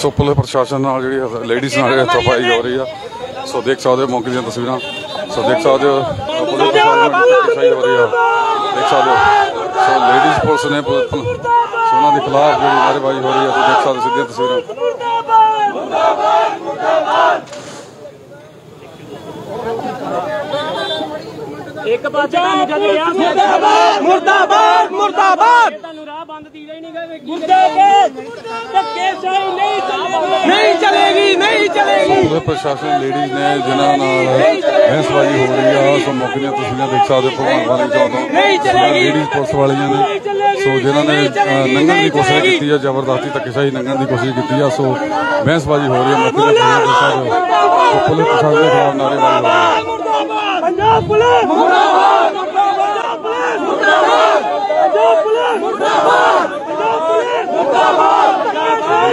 ਸੋ ਪੁਲਿਸ ਪ੍ਰਸ਼ਾਸਨ ਨਾਲ ਜਿਹੜੀ ਲੇਡੀਜ਼ ਨਾਲ ਹੱਥੋਂ-ਪਾਈ ਹੋ ਰਹੀ ਆ। ਸੋ ਦੇਖ ਸਕਦੇ ਹੋ ਮੌਕੇ ਦੀਆਂ ਤਸਵੀਰਾਂ। ਸੋ ਦੇਖ ਸਕਦੇ ਹੋ ਪੁਲਿਸ ਪ੍ਰਸ਼ਾਸਨ ਨਾਲ ਹੋ ਰਹੀ ਆ। ਦੇਖ ਸਕਦੇ ਹੋ ਸੋ ਲੇਡੀਜ਼ ਪੁਲਿਸ ਨੇ ਪੁ- ਪੁ- ਸੋ ਉਹਨਾਂ ਦੇ ਖਿਲਾਫ ਜਿਹੜੀ ਨਾਅਰੇਬਾਜ਼ੀ ਹੋ ਰਹੀ ਆ ਸੋ ਦੇਖ ਸਕਦੇ ਹੋ ਸਿੱਧੀਆਂ ਤਸਵੀਰਾਂ। ਇੱਕ ਪਾਸੇ ਤੁਹਾਨੂੰ ਜਦ ਗਿਆ ਮੁਰਦਾਬਾਦ ਮੁਰਦਾਬਾਦ ਮੁਰਦਾਬਾਦ। ਤੁਹਾਨੂੰ ਰਾਹ ਬੰਦ ਦੀਦਾ ਹੀ ਨਹੀਂ ਗਏ ਗੁੱਡੇ ਕੇ ਧੱਕੇ ਸਹੀ ਨਹੀਂ ਚੱਲੇਗੀ। ਨਹੀਂ ਚਲੇਗੀ ਨਹੀਂ ਚਲੇਗੀ। ਪੁਲਿਸ ਪ੍ਰਸ਼ਾਸਨ ਲੇਡੀਜ਼ ਨੇ ਜਿਨ੍ਹਾਂ ਨਾਲ ਬਹਿਸਬਾਜ਼ੀ ਹੋ ਰਹੀ ਆ ਸੋ ਮੌਕੇ ਦੀਆਂ ਤਸਵੀਰਾਂ ਦੇਖ ਸਕਦੇ ਹੋ ਭਗਵਾਨ ਵਾਲੇ ਚੌਕ ਤੋਂ। ਲੇਡੀਜ਼ ਪੁਲਿਸ ਵਾਲੀਆਂ ਨੇ। ਸੋ ਜਿਨ੍ਹਾਂ ਨੇ ਲੰਘਣ ਦੀ ਕੋਸ਼ਿਸ਼ ਕੀਤੀ ਆ ਜ਼ਬਰਦਸਤੀ ਧੱਕੇਸ਼ਾਹੀ ਲੰਘਣ ਦੀ ਕੋਸ਼ਿਸ਼ ਕੀਤੀ ਆ ਸੋ ਬਹਿਸਬਾਜ਼ੀ ਹੋ ਰਹੀ ਆ ਮੌਕੇ ਦੀਆਂ ਤਸਵੀਰਾਂ ਦੇਖ ਸਕਦੇ ਹੋ। ਸੋ ਪੁਲਿਸ ਪ੍ਰਸ਼ਾਸਨ ਦੇ ਖਿਲਾਫ ਨਾਅਰੇਬਾਜ਼ੀ ਹੋ ਰਹੀ ਹੈ ਪੰਜਾਬ ਪੁਲਿਸ! ਮੁਰਦਾਬਾਦ ਮੁਰਦਾਬਾਦ ਮੁਰਦਾਬਾਦ ਪੰਜਾਬ ਪੁਲਿਸ ਮੁਰਦਾਬਾਦ ਪੰਜਾਬ ਪੁਲਿਸ ਮੁਰਦਾਬਾਦ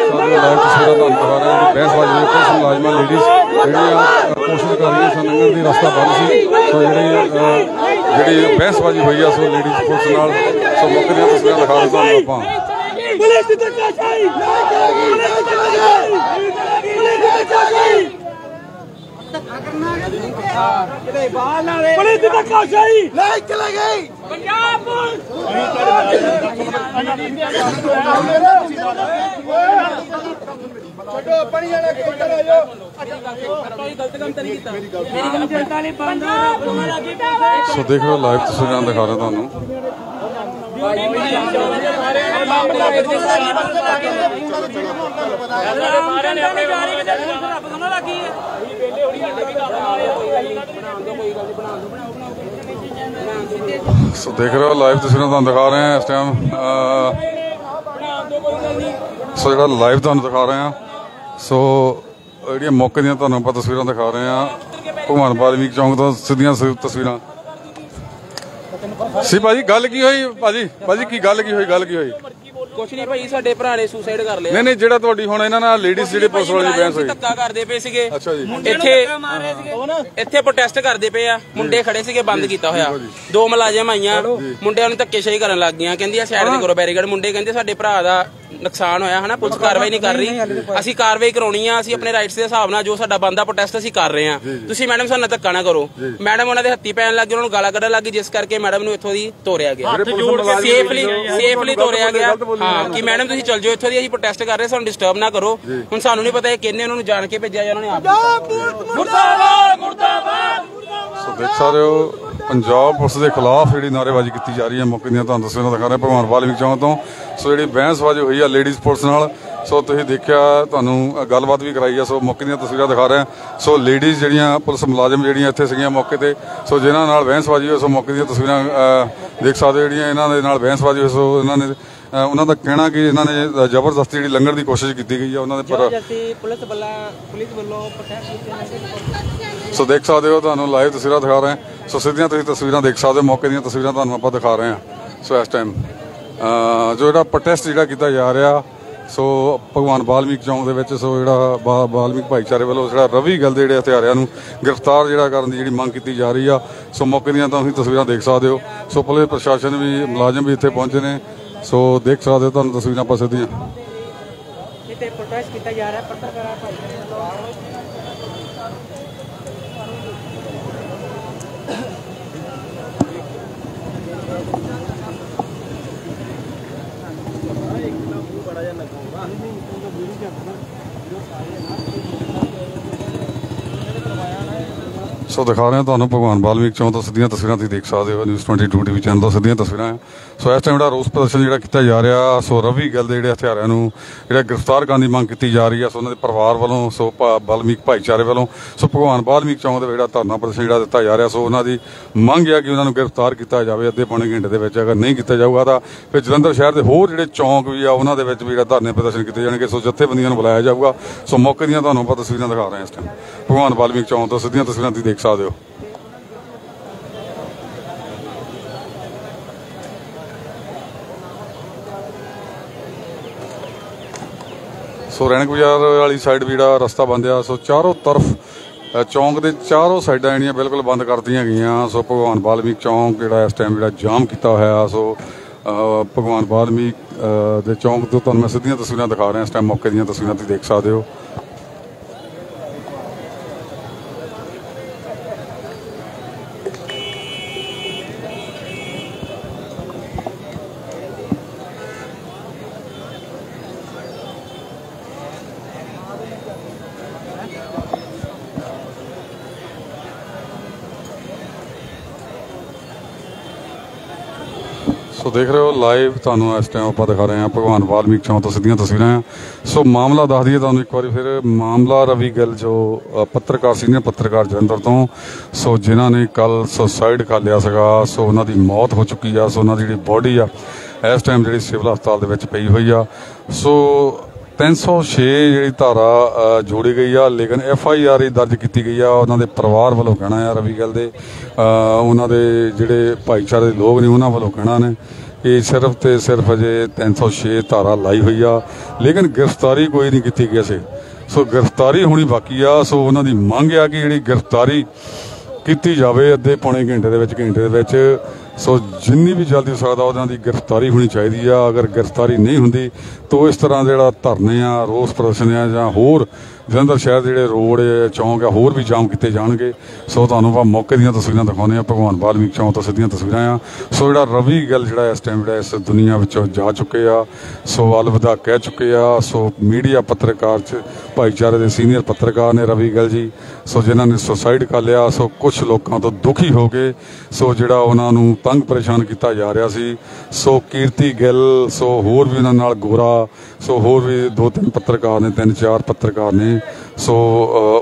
ਸਾਡੇ ਲਾਈਵ ਤਸਵੀਰਾਂ ਤੁਹਾਨੂੰ ਦਿਖਾ ਰਹੇ ਹਾਂ ਕਿ ਬਹਿਸਬਾਜ਼ੀ ਹੋਈ ਪੁਲਿਸ ਮੁਲਾਜ਼ਮਾਂ ਲੇਡੀਜ਼ ਜਿਹੜੀਆਂ ਅ, ਕੋਸ਼ਿਸ਼ ਕਰ ਰਹੀਆਂ ਸਨ ਲੰਘਣ ਦੀ ਰਸਤਾ ਬੰਦ ਸੀ ਸੋ ਜਿਹੜੀ ਅ, ਜਿਹੜੀ ਬਹਿਸਬਾਜ਼ੀ ਹੋਈ ਆ, ਸੋ ਲੇਡੀਜ਼ ਪੁਲਿਸ ਨਾਲ, ਸੋ ਮੌਕੇ ਦੀਆਂ ਤਸਵੀਰਾਂ ਦਿਖਾ ਰਹੇ ਤੁਹਾਨੂੰ ਆਪਾਂ। ਪੁਲਿਸ ਦੀ ਧੱਕਾਸ਼ਾਹੀ! ਪੁਲਿਸ ਦੀ ਧੱਕਾਸ਼ਾਹੀ! ਪੁਲਿਸ ਦੀ ਧੱਕਾਸ਼ਾਹੀ ਪੁਲਿਸ ਦੀ ਧੱਕਾਸ਼ਾਹੀ ਨਹੀਂ ਚਲੇ ਗਈ ਪੰਜਾਬ ਪੁਲਿਸ! ਛੱਡੋ ਆਪਾਂ ਨਹੀਂ ਜਾਣਾ ਕਿ ਇੱਧਰ ਆ ਜਾਓ। ਜਨਤਾ ਨੇ ਬੰਦ ਤੁਹਾਡਾ ਕੀ ਸੋ ਦੇਖ ਰਹੇ ਹੋ ਲਾਈਵ ਤਸਵੀਰਾਂ ਦਿਖਾ ਰਹੇ ਤੁਹਾਨੂੰ ਸਾਰਿਆਂ ਨੇ ਆਪਣੇ ਜਾਰੀ ਵਿੱਚ ਰੱਬ ਉਹਨਾਂ ਦਾ ਹੈ ਵੇਲੇ ਹੋਣੀ ਸਾਡੇ ਵੀ ਘਰ ਵਾਲੇ ਬਣਾਉਣ ਦੋ ਕੋਈ ਗੱਲ ਨਹੀਂ ਬਣਾਉਣ ਦੋ ਬਣਾਓ ਸੋ ਦੇਖ ਰਹੇ ਹੋ ਲਾਈਵ ਤਸਵੀਰਾਂ ਤੁਹਾਨੂੰ ਦਿਖਾ ਰਹੇ ਹਾਂ ਇਸ ਟਾਈਮ ਸੋ ਜਿਹੜਾ ਲਾਈਵ ਤੁਹਾਨੂੰ ਦਿਖਾ ਰਹੇ ਹਾਂ। ਸੋ ਜਿਹੜੀਆਂ ਮੌਕੇ ਦੀਆਂ ਤੁਹਾਨੂੰ ਆਪਾਂ ਤਸਵੀਰਾਂ ਦਿਖਾ ਰਹੇ ਹਾਂ ਭਗਵਾਨ ਵਾਲਮੀਕ ਚੌਂਕ ਤੋਂ ਸਿੱਧੀਆਂ ਤਸਵੀਰਾਂ। ਸੀ ਭਾਜੀ ਗੱਲ ਕੀ ਹੋਈ ਭਾਜੀ? ਭਾਜੀ ਕੀ ਗੱਲ ਕੀ ਹੋਈ ਗੱਲ ਕੀ ਹੋਈ? ਕੁਛ ਨਹੀਂ ਭਾਈ ਸਾਡੇ ਭਰਾ ਨੇ ਸੁਸਾਈਡ ਕਰ ਲਿਆ। ਨਹੀਂ ਨਹੀਂ ਜਿਹੜਾ ਤੁਹਾਡੀ ਹੁਣ ਇਹਨਾਂ ਨਾਲ ਲੇਡੀਜ਼ ਜਿਹੜੇ ਪੁਲਿਸ ਵਾਲੀ ਬਹਿਸ ਹੋਈ। ਧੱਕਾ ਕਰਦੇ ਪਏ ਸੀਗੇ। ਅੱਛਾ ਜੀ। ਇੱਥੇ ਇੱਥੇ ਪ੍ਰੋਟੈਸਟ ਕਰਦੇ ਪਏ ਆ। ਮੁੰਡੇ ਖੜੇ ਸੀਗੇ ਬੰਦ ਕੀਤਾ ਹੋਇਆ। ਦੋ ਮੁਲਾਜ਼ਮ ਆਈਆਂ। ਮੁੰਡਿਆਂ ਨੂੰ ਧੱਕੇਸ਼ਾਹੀ ਕਰਨ ਲੱਗ ਗਈਆਂ। ਕਹਿੰਦੀਆਂ ਸਾਈਡ ਤੇ ਕਰੋ ਬੈਰੀਕੇਡ ਮੁੰਡੇ ਕਹਿੰਦੇ ਸਾਡੇ ਭਰਾ ਦਾ ਨੁਕਸਾਨ ਹੋਇਆ ਹਨਾ ਪੁਲਿਸ ਕਾਰਵਾਈ ਨਹੀਂ ਕਰ ਰਹੀ। ਅਸੀਂ ਕਾਰਵਾਈ ਕਰਾਉਣੀ ਆ ਅਸੀਂ ਆਪਣੇ ਰਾਈਟਸ ਦੇ ਹਿਸਾਬ ਨਾਲ ਜੋ ਸਾਡਾ ਬੰਦਾ ਪ੍ਰੋਟੈਸਟ ਅਸੀਂ ਕਰ ਰਹੇ ਆ। ਤੁਸੀਂ ਮੈਡਮ ਸਾਨੂੰ ਧੱਕਾ ਨਾ ਕਰੋ। ਮੈਡਮ ਉਹਨਾਂ ਦੇ ਹੱਥੀ ਪੈਣ ਲੱਗ ਗਏ ਉਹਨਾਂ ਨੂੰ ਗਾਲਾਂ ਕੱਢਣ ਲੱਗ ਜਿਸ ਕਰਕੇ ਮੈਡਮ ਨੂੰ ਇੱਥੋਂ ਦੀ ਤੋਰਿਆ ਗਿਆ। ਸੇਫਲੀ ਸੇਫਲੀ ਤੋਰਿਆ ਗਿਆ। ਹਾਂ ਕਿ ਮੈਡਮ ਤੁਸੀਂ ਚੱਲ ਜਾਓ ਇੱਥੋਂ ਦੀ ਅਸੀਂ ਪ੍ਰੋਟੈਸਟ ਕਰ ਰਹੇ ਸਾਨੂੰ ਡਿਸਟਰਬ ਨਾ ਕਰੋ। ਹੁਣ ਸਾਨੂੰ ਨਹੀਂ ਪਤਾ ਇਹ ਕਿੰਨੇ ਉਹਨਾਂ ਨੂੰ ਜਾਣ ਕੇ ਭੇਜਿਆ ਜਾਂ ਉਹਨਾਂ ਨੇ ਆਪ ਮੁਰਦਾਬਾਦ ਮੁਰਦਾਬਾਦ! ਸੋ ਦੇਖ ਸਕਦੇ ਹੋ ਪੰਜਾਬ ਪੁਲਿਸ ਦੇ ਖਿਲਾਫ ਜਿਹੜੀ ਨਾਅਰੇਬਾਜ਼ੀ ਕੀਤੀ ਜਾ ਰਹੀ ਹੈ, ਮੌਕੇ ਦੀਆਂ ਤੁਹਾਨੂੰ ਤਸਵੀਰਾਂ ਦਿਖਾ ਰਿਹਾ ਹਾਂ ਭਗਵਾਨ ਵਾਲਮੀਕ ਚੌਂਕ ਤੋਂ। ਸੋ ਜਿਹੜੀ ਬਹਿਸਬਾਜ਼ੀ ਹੋਈ ਆ ਲੇਡੀਜ਼ ਪੁਲਿਸ ਨਾਲ, ਸੋ ਤੁਸੀਂ ਦੇਖਿਆ, ਤੁਹਾਨੂੰ ਗੱਲਬਾਤ ਵੀ ਕਰਾਈ ਆ, ਸੋ ਮੌਕੇ ਦੀਆਂ ਤਸਵੀਰਾਂ ਦਿਖਾ ਰਹੇ। ਸੋ ਲੇਡੀਜ਼ ਜਿਹੜੀਆਂ ਪੁਲਿਸ ਮੁਲਾਜ਼ਮ ਜਿਹੜੀਆਂ ਇੱਥੇ ਸੀਗੀਆਂ ਮੌਕੇ ਤੇ, ਸੋ ਜਿਨ੍ਹਾਂ ਨਾਲ ਬਹਿਸਬਾਜ਼ੀ ਹੋਈ, ਸੋ ਮੌਕੇ ਦੀਆਂ ਤਸਵੀਰਾਂ ਦੇਖ ਸਕਦੇ ਹੋ ਜਿਹੜੀਆਂ ਇਹਨਾਂ ਦੇ ਨਾਲ ਬਹਿਸਬਾਜ਼ੀ ਹੋਈ, ਸੋ ਇਹਨਾਂ ਨੇ ਉਹਨਾਂ ਦਾ ਕਹਿਣਾ ਕਿ ਇਹਨਾਂ ਨੇ ਜ਼ਬਰਦਸਤੀ ਜਿਹੜੀ ਲੰਘਣ ਦੀ ਕੋਸ਼ਿਸ਼ ਕੀਤੀ ਗਈ ਆ, ਉਹਨਾਂ ਦੇ ਪਰ ਪੁਲਿਸ ਵੱਲੋਂ ਪੁਲਿਸ ਵੱਲੋਂ ਪ੍ਰੋਟੈਸਟ ਸੋ ਦੇਖ ਸਕਦੇ ਹੋ, ਤੁਹਾਨੂੰ ਲਾਈਵ ਤਸਵੀਰਾਂ ਦਿਖਾ ਰਹੇ ਹਾਂ। ਸੋ ਸਿੱਧੀਆਂ ਤੁਸੀਂ ਤਸਵੀਰਾਂ ਦੇਖ ਸਕਦੇ ਹੋ, ਮੌਕੇ ਦੀਆਂ ਤਸਵੀਰਾਂ ਤੁਹਾਨੂੰ ਆਪਾਂ ਦਿਖਾ ਰਹੇ ਹਾਂ। ਸੋ ਇਸ ਟਾਈਮ ਜੋ ਜਿਹੜਾ ਪ੍ਰੋਟੈਸਟ ਜਿਹੜਾ ਕੀਤਾ ਜਾ ਰਿਹਾ, ਸੋ ਭਗਵਾਨ ਬਾਲਮੀਕ ਚੌਂਕ ਦੇ ਵਿੱਚ, ਸੋ ਜਿਹੜਾ ਬਾ- ਭਾਈਚਾਰੇ ਵੱਲੋਂ ਜਿਹੜਾ ਰਵੀ ਗੱਲ ਦੇ ਜਿਹੜੇ ਹਥਿਆਰਿਆਂ ਨੂੰ ਗ੍ਰਿਫਤਾਰ ਜਿਹੜਾ ਕਰਨ ਦੀ ਜਿਹੜੀ ਮੰਗ ਕੀਤੀ ਜਾ ਰਹੀ ਆ, ਸੋ ਮੌਕੇ ਦੀਆਂ ਤੁਸੀਂ ਤਸਵੀਰਾਂ ਦੇਖ ਸਕਦੇ ਹੋ। ਸੋ ਪੁਲਿਸ ਪ੍ਰਸ਼ਾਸਨ ਵੀ, ਮੁਲਾਜ਼ਮ ਵੀ ਇੱਥੇ ਪਹੁੰਚੇ ਨੇ। ਸੋ ਦੇਖ ਸਕਦੇ ਹੋ, ਤੁਹਾਨੂੰ ਤਸਵੀਰਾਂ ਆਪਾਂ ਸਿੱਧੀਆਂ। ਇੱਥੇ ਪ੍ਰੋਟੈਸਟ ਕੀਤਾ ਜਾ ਰਿਹਾ, ਪੱਤਰਕਾਰਾਂ ਭਾਈਚਾਰੇ ਵੱਲੋਂ। ਬੜਾ ਜਿਹਾ ਲੱਗੂਗਾ ਨਹੀਂ ਉਹ ਤਾਂ ਵੀਡੀਓ ਚੱਲਦਾ ਜੋ ਸਾਰੇ ਨਾ ਸੋ ਦਿਖਾ ਰਹੇ ਹਾਂ ਤੁਹਾਨੂੰ, ਭਗਵਾਨ ਬਾਲਮੀਕ ਚੌਂਕ ਤੋਂ ਸਿੱਧੀਆਂ ਤਸਵੀਰਾਂ ਤੁਸੀਂ ਦੇਖ ਸਕਦੇ ਹੋ ਨਿਊਜ਼ 22 ਟੀਵੀ ਚੈਨਲ ਤੋਂ ਸਿੱਧੀਆਂ ਤਸਵੀਰਾਂ। ਸੋ ਇਸ ਟਾਈਮ ਜਿਹੜਾ ਰੋਸ ਪ੍ਰਦਰਸ਼ਨ ਜਿਹੜਾ ਕੀਤਾ ਜਾ ਰਿਹਾ, ਸੋ ਰਵੀ ਗੱਲ ਦੇ ਜਿਹੜੇ ਹਥਿਆਰਿਆਂ ਨੂੰ, ਜਿਹੜਾ ਗ੍ਰਿਫਤਾਰ ਕਰਨ ਦੀ ਮੰਗ ਕੀਤੀ ਜਾ ਰਹੀ ਹੈ, ਸੋ ਉਹਨਾਂ ਦੇ ਪਰਿਵਾਰ ਵੱਲੋਂ, ਸੋ ਭਾ- ਵਾਲਮੀਕ ਭਾਈਚਾਰੇ ਵੱਲੋਂ, ਸੋ ਭਗਵਾਨ ਬਾਲਮੀਕ ਚੌਂਕ ਦੇ ਜਿਹੜਾ ਧਰਨਾ ਪ੍ਰਦਰਸ਼ਨ ਜਿਹੜਾ ਦਿੱਤਾ ਜਾ ਰਿਹਾ, ਸੋ ਉਹਨਾਂ ਦੀ ਮੰਗ ਹੈ ਕਿ ਉਹਨਾਂ ਨੂੰ ਗ੍ਰਿਫਤਾਰ ਕੀਤਾ ਜਾਵੇ, ਅੱਧੇ ਪੌਣੇ ਘੰਟੇ ਦੇ ਵਿੱਚ, ਅਗਰ ਨਹੀਂ ਕੀਤਾ ਜਾਊਗਾ ਤਾਂ ਫਿਰ ਜਲੰਧਰ ਸ਼ਹਿਰ ਦੇ ਹੋਰ ਜਿਹੜੇ ਚੌਂਕ ਵੀ ਆ, ਉਹਨਾਂ ਦੇ ਵਿੱਚ ਵੀ ਜਿਹੜਾ ਧਰਨੇ ਪ੍ਰਦਰਸ਼ਨ ਕੀਤੇ ਜਾਣਗੇ, ਸੋ ਜਥੇਬੰਦੀਆਂ ਨੂੰ ਬੁਲਾਇਆ ਜਾਊਗਾ। ਸੋ ਮੌਕੇ ਦੀਆਂ ਤੁਹਾਨੂੰ ਆਪਾਂ ਤਸਵੀਰਾਂ ਦਿਖਾ ਰਹੇ ਹਾਂ ਇਸ ਟਾਈਮ ਭਗਵਾਨ ਬਾਲਮੀਕ ਚੌਂਕ ਤੋਂ ਸਿੱਧੀਆਂ ਤਸਵੀਰਾਂ ਤੁਸੀਂ ਦੇਖ ਸਕਦੇ ਹੋ। ਸੋ ਰੈਣਕ ਬਾਜ਼ਾਰ ਵਾਲੀ ਸਾਈਡ ਵੀ ਜਿਹੜਾ ਰਸਤਾ ਬੰਦ ਆ ਸੋ ਚਾਰੋਂ ਤਰਫ ਚੌਂਕ ਦੇ ਚਾਰੋਂ ਸਾਈਡਾਂ ਜਿਹੜੀਆਂ ਬਿਲਕੁਲ ਬੰਦ ਕਰਤੀਆਂ ਗਈਆਂ। ਸੋ ਭਗਵਾਨ ਬਾਲਮੀਕ ਚੌਂਕ ਜਿਹੜਾ ਇਸ ਟਾਈਮ ਜਿਹੜਾ ਜਾਮ ਕੀਤਾ ਹੋਇਆ, ਸੋ ਭਗਵਾਨ ਵਾਲਮੀਕ ਦੇ ਚੌਂਕ ਤੋਂ ਤੁਹਾਨੂੰ ਮੈਂ ਸਿੱਧੀਆਂ ਤਸਵੀਰਾਂ ਦਿਖਾ ਰਿਹਾ, ਇਸ ਟਾਈਮ ਮੌਕੇ ਦੀਆਂ ਤਸਵੀਰਾਂ ਤੁਸੀਂ ਦੇਖ ਸਕਦੇ ਹੋ ਸੋ ਦੇਖ ਰਹੇ ਹੋ ਲਾਈਵ ਤੁਹਾਨੂੰ ਇਸ ਟਾਈਮ ਆਪਾਂ ਦਿਖਾ ਰਹੇ ਹਾਂ ਭਗਵਾਨ ਵਾਲਮੀਕ ਚੌਂਕ ਤੋਂ ਸਿੱਧੀਆਂ ਤਸਵੀਰਾਂ ਆ। ਸੋ ਮਾਮਲਾ ਦੱਸ ਦਈਏ ਤੁਹਾਨੂੰ ਇੱਕ ਵਾਰੀ ਫਿਰ ਮਾਮਲਾ ਰਵੀ ਗਿੱਲ ਜੋ ਅ, ਪੱਤਰਕਾਰ ਸੀਨੀਅਰ ਪੱਤਰਕਾਰ ਜਲੰਧਰ ਤੋਂ। ਸੋ ਜਿਨ੍ਹਾਂ ਨੇ ਕੱਲ ਸੁਸਾਈਡ ਕਰ ਲਿਆ ਸੀਗਾ ਸੋ ਉਹਨਾਂ ਦੀ ਮੌਤ ਹੋ ਚੁੱਕੀ ਆ ਸੋ ਉਹਨਾਂ ਦੀ ਜਿਹੜੀ ਬੋਡੀ ਆ ਇਸ ਟਾਈਮ ਜਿਹੜੀ ਸਿਵਲ ਹਸਪਤਾਲ ਦੇ ਵਿੱਚ ਪਈ ਹੋਈ ਆ। ਸੋ 306 ਜਿਹੜੀ ਧਾਰਾ ਜੋੜੀ ਗਈ ਆ ਲੇਕਿਨ ਐਫ ਆਈ ਆਰ ਹੀ ਦਰਜ ਕੀਤੀ ਗਈ ਆ। ਉਹਨਾਂ ਦੇ ਪਰਿਵਾਰ ਵੱਲੋਂ ਕਹਿਣਾ ਆ ਰਵੀ ਗੱਲ ਦੇ ਉਹਨਾਂ ਦੇ ਜਿਹੜੇ ਭਾਈਚਾਰੇ ਦੇ ਲੋਕ ਨੇ ਉਹਨਾਂ ਵੱਲੋਂ ਕਹਿਣਾ ਨੇ। ਕਿ ਸਿਰਫ ਤੇ ਸਿਰਫ ਅਜੇ 306 ਧਾਰਾ ਲਾਈ ਹੋਈ ਆ, ਲੇਕਿਨ ਗ੍ਰਿਫਤਾਰੀ ਕੋਈ ਨਹੀਂ ਕੀਤੀ ਗਈ ਸੀ। ਸੋ ਗ੍ਰਿਫਤਾਰੀ ਹੋਣੀ ਬਾਕੀ ਆ, ਸੋ ਉਹਨਾਂ ਦੀ ਮੰਗ ਆ ਕਿ ਜਿਹੜੀ ਗ੍ਰਿਫਤਾਰੀ ਕੀਤੀ ਜਾਵੇ ਅੱਧੇ ਪੌਣੇ ਘੰਟੇ ਦੇ ਵਿੱਚ, ਘੰਟੇ ਦੇ ਵਿੱਚ। ਸੋ ਜਿੰਨੀ ਵੀ ਜਲਦੀ ਹੋ ਸਕਦਾ ਉਹਨਾਂ ਦੀ ਗ੍ਰਿਫਤਾਰੀ ਹੋਣੀ ਚਾਹੀਦੀ ਆ। ਅਗਰ ਗ੍ਰਿਫਤਾਰੀ ਨਹੀਂ ਹੁੰਦੀ, ਤਾਂ ਇਸ ਤਰ੍ਹਾਂ ਜਿਹੜਾ ਧਰਨੇ ਆ, ਰੋਸ ਪ੍ਰਦਰਸ਼ਨ ਆ ਜਾਂ ਹੋਰ ਜਲੰਧਰ ਸ਼ਹਿਰ ਦੇ ਜਿਹੜੇ ਰੋਡ ਆ, ਚੌਂਕ ਆ ਹੋਰ ਵੀ ਜਾਮ ਕੀਤੇ ਜਾਣਗੇ। ਸੋ ਤੁਹਾਨੂੰ ਆਪਾਂ ਮੌਕੇ ਦੀਆਂ ਤਸਵੀਰਾਂ ਦਿਖਾਉਂਦੇ ਆ ਭਗਵਾਨ ਵਾਲਮੀਕ ਚੌਂਕ ਤੋਂ ਸਿੱਧੀਆਂ ਤਸਵੀਰਾਂ ਆ। ਸੋ ਜਿਹੜਾ ਰਵੀ ਗੱਲ ਜਿਹੜਾ ਇਸ ਟਾਈਮ ਜਿਹੜਾ ਇਸ ਦੁਨੀਆ ਵਿੱਚੋਂ ਜਾ ਚੁੱਕੇ ਆ ਸੋ ਅਲਵਿਦਾ ਕਹਿ ਚੁੱਕੇ ਆ। ਸੋ ਮੀਡੀਆ ਪੱਤਰਕਾਰ ਚ ਭਾਈਚਾਰੇ ਦੇ ਸੀਨੀਅਰ ਪੱਤਰਕਾਰ ਨੇ ਰਵੀ ਗੱਲ ਜੀ। ਸੋ ਜਿਨ੍ਹਾਂ ਨੇ ਸੁਸਾਈਡ ਕਰ ਲਿਆ, ਸੋ ਕੁਝ ਲੋਕਾਂ ਤੋਂ ਦੁਖੀ ਹੋ ਕੇ, ਸੋ ਜਿਹੜਾ ਉਹਨਾਂ ਨੂੰ ਤੰਗ ਪਰੇਸ਼ਾਨ ਕੀਤਾ ਜਾ ਰਿਹਾ ਸੀ, ਸੋ ਕੀਰਤੀ ਗਿੱਲ, ਸੋ ਹੋਰ ਵੀ ਉਹਨਾਂ ਨਾਲ ਗੋਰਾ, ਸੋ ਹੋਰ ਵੀ ਦੋ ਤਿੰਨ ਪੱਤਰਕਾਰ ਨੇ, ਤਿੰਨ ਚਾਰ ਪੱਤਰਕਾਰ ਨੇ, ਸੋ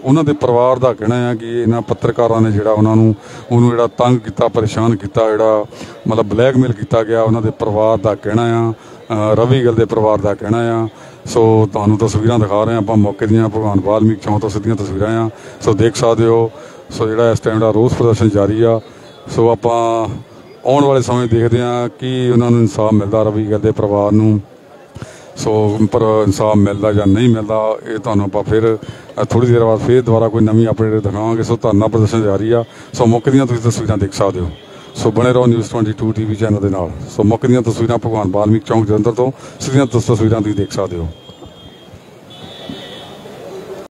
ਉਹਨਾਂ ਦੇ ਪਰਿਵਾਰ ਦਾ ਕਹਿਣਾ ਹੈ ਕਿ ਇਹਨਾਂ ਪੱਤਰਕਾਰਾਂ ਨੇ ਜਿਹੜਾ ਉਹਨਾਂ ਨੂੰ, ਉਹਨੂੰ ਜਿਹੜਾ ਤੰਗ ਕੀਤਾ, ਪਰੇਸ਼ਾਨ ਕੀਤਾ, ਜਿਹੜਾ ਮਤਲਬ ਬਲੈਕਮੇਲ ਕੀਤਾ ਗਿਆ, ਉਹਨਾਂ ਦੇ ਪਰਿਵਾਰ ਦਾ ਕਹਿਣਾ ਆ ਰਵੀ ਗਿੱਲ ਦੇ ਪਰਿਵਾਰ ਦਾ ਕਹਿਣਾ ਆ ਸੋ ਤੁਹਾਨੂੰ ਤਸਵੀਰਾਂ ਦਿਖਾ ਰਹੇ ਹਾਂ। ਆਪਾਂ ਮੌਕੇ ਦੀਆਂ ਭਗਵਾਨ ਵਾਲਮੀਕ ਚੌਂਕ ਤੋਂ ਸਿੱਧੀਆਂ ਤਸਵੀਰਾਂ ਆ ਸੋ ਦੇਖ ਸਕਦੇ ਹੋ, ਸੋ ਜਿਹੜਾ ਇਸ ਟਾਈਮ ਦਾ ਰੋਸ ਪ੍ਰਦਰਸ਼ਨ ਜਾਰੀ ਆ। ਸੋ ਆਪਾਂ ਆਉਣ ਵਾਲੇ ਸਮੇਂ ਦੇਖਦੇ ਹਾਂ ਕਿ ਉਹਨਾਂ ਨੂੰ ਇਨਸਾਫ ਮਿਲਦਾ ਰਵੀ ਗੱਲ ਦੇ ਪਰਿਵਾਰ ਨੂੰ। ਸੋ ਪਰ ਇਨਸਾਫ ਮਿਲਦਾ ਜਾਂ ਨਹੀਂ ਮਿਲਦਾ, ਇਹ ਤੁਹਾਨੂੰ ਆਪਾਂ ਫਿਰ ਥੋੜੀ ਦੇਰ ਬਾਅਦ ਫਿਰ ਦੁਬਾਰਾ ਕੋਈ ਨਵੀਂ ਅਪਡੇਟ ਦਿਖਾਵਾਂਗੇ। ਸੋ ਧਰਨਾ ਪ੍ਰਦਰਸ਼ਨ ਜਾਰੀ ਆ। ਸੋ ਮੌਕੇ ਦੀਆਂ ਤੁਸੀਂ ਤਸਵੀਰਾਂ ਦੇਖ ਸਕਦੇ ਹੋ। ਸੋ ਬਣੇ ਰਹੋ ਨਿਊਜ਼ 22 ਟੀਵੀ ਚੈਨਲ ਦੇ ਨਾਲ। ਸੋ ਮੌਕੇ ਦੀਆਂ ਤਸਵੀਰਾਂ ਭਗਵਾਨ ਵਾਲਮੀਕ ਚੌਂਕ ਜਲੰਧਰ ਤੋਂ। ਸਿੱਧੀਆਂ ਤਸਵੀਰਾਂ ਤੁਸੀਂ ਦੇਖ ਸਕਦੇ ਹੋ।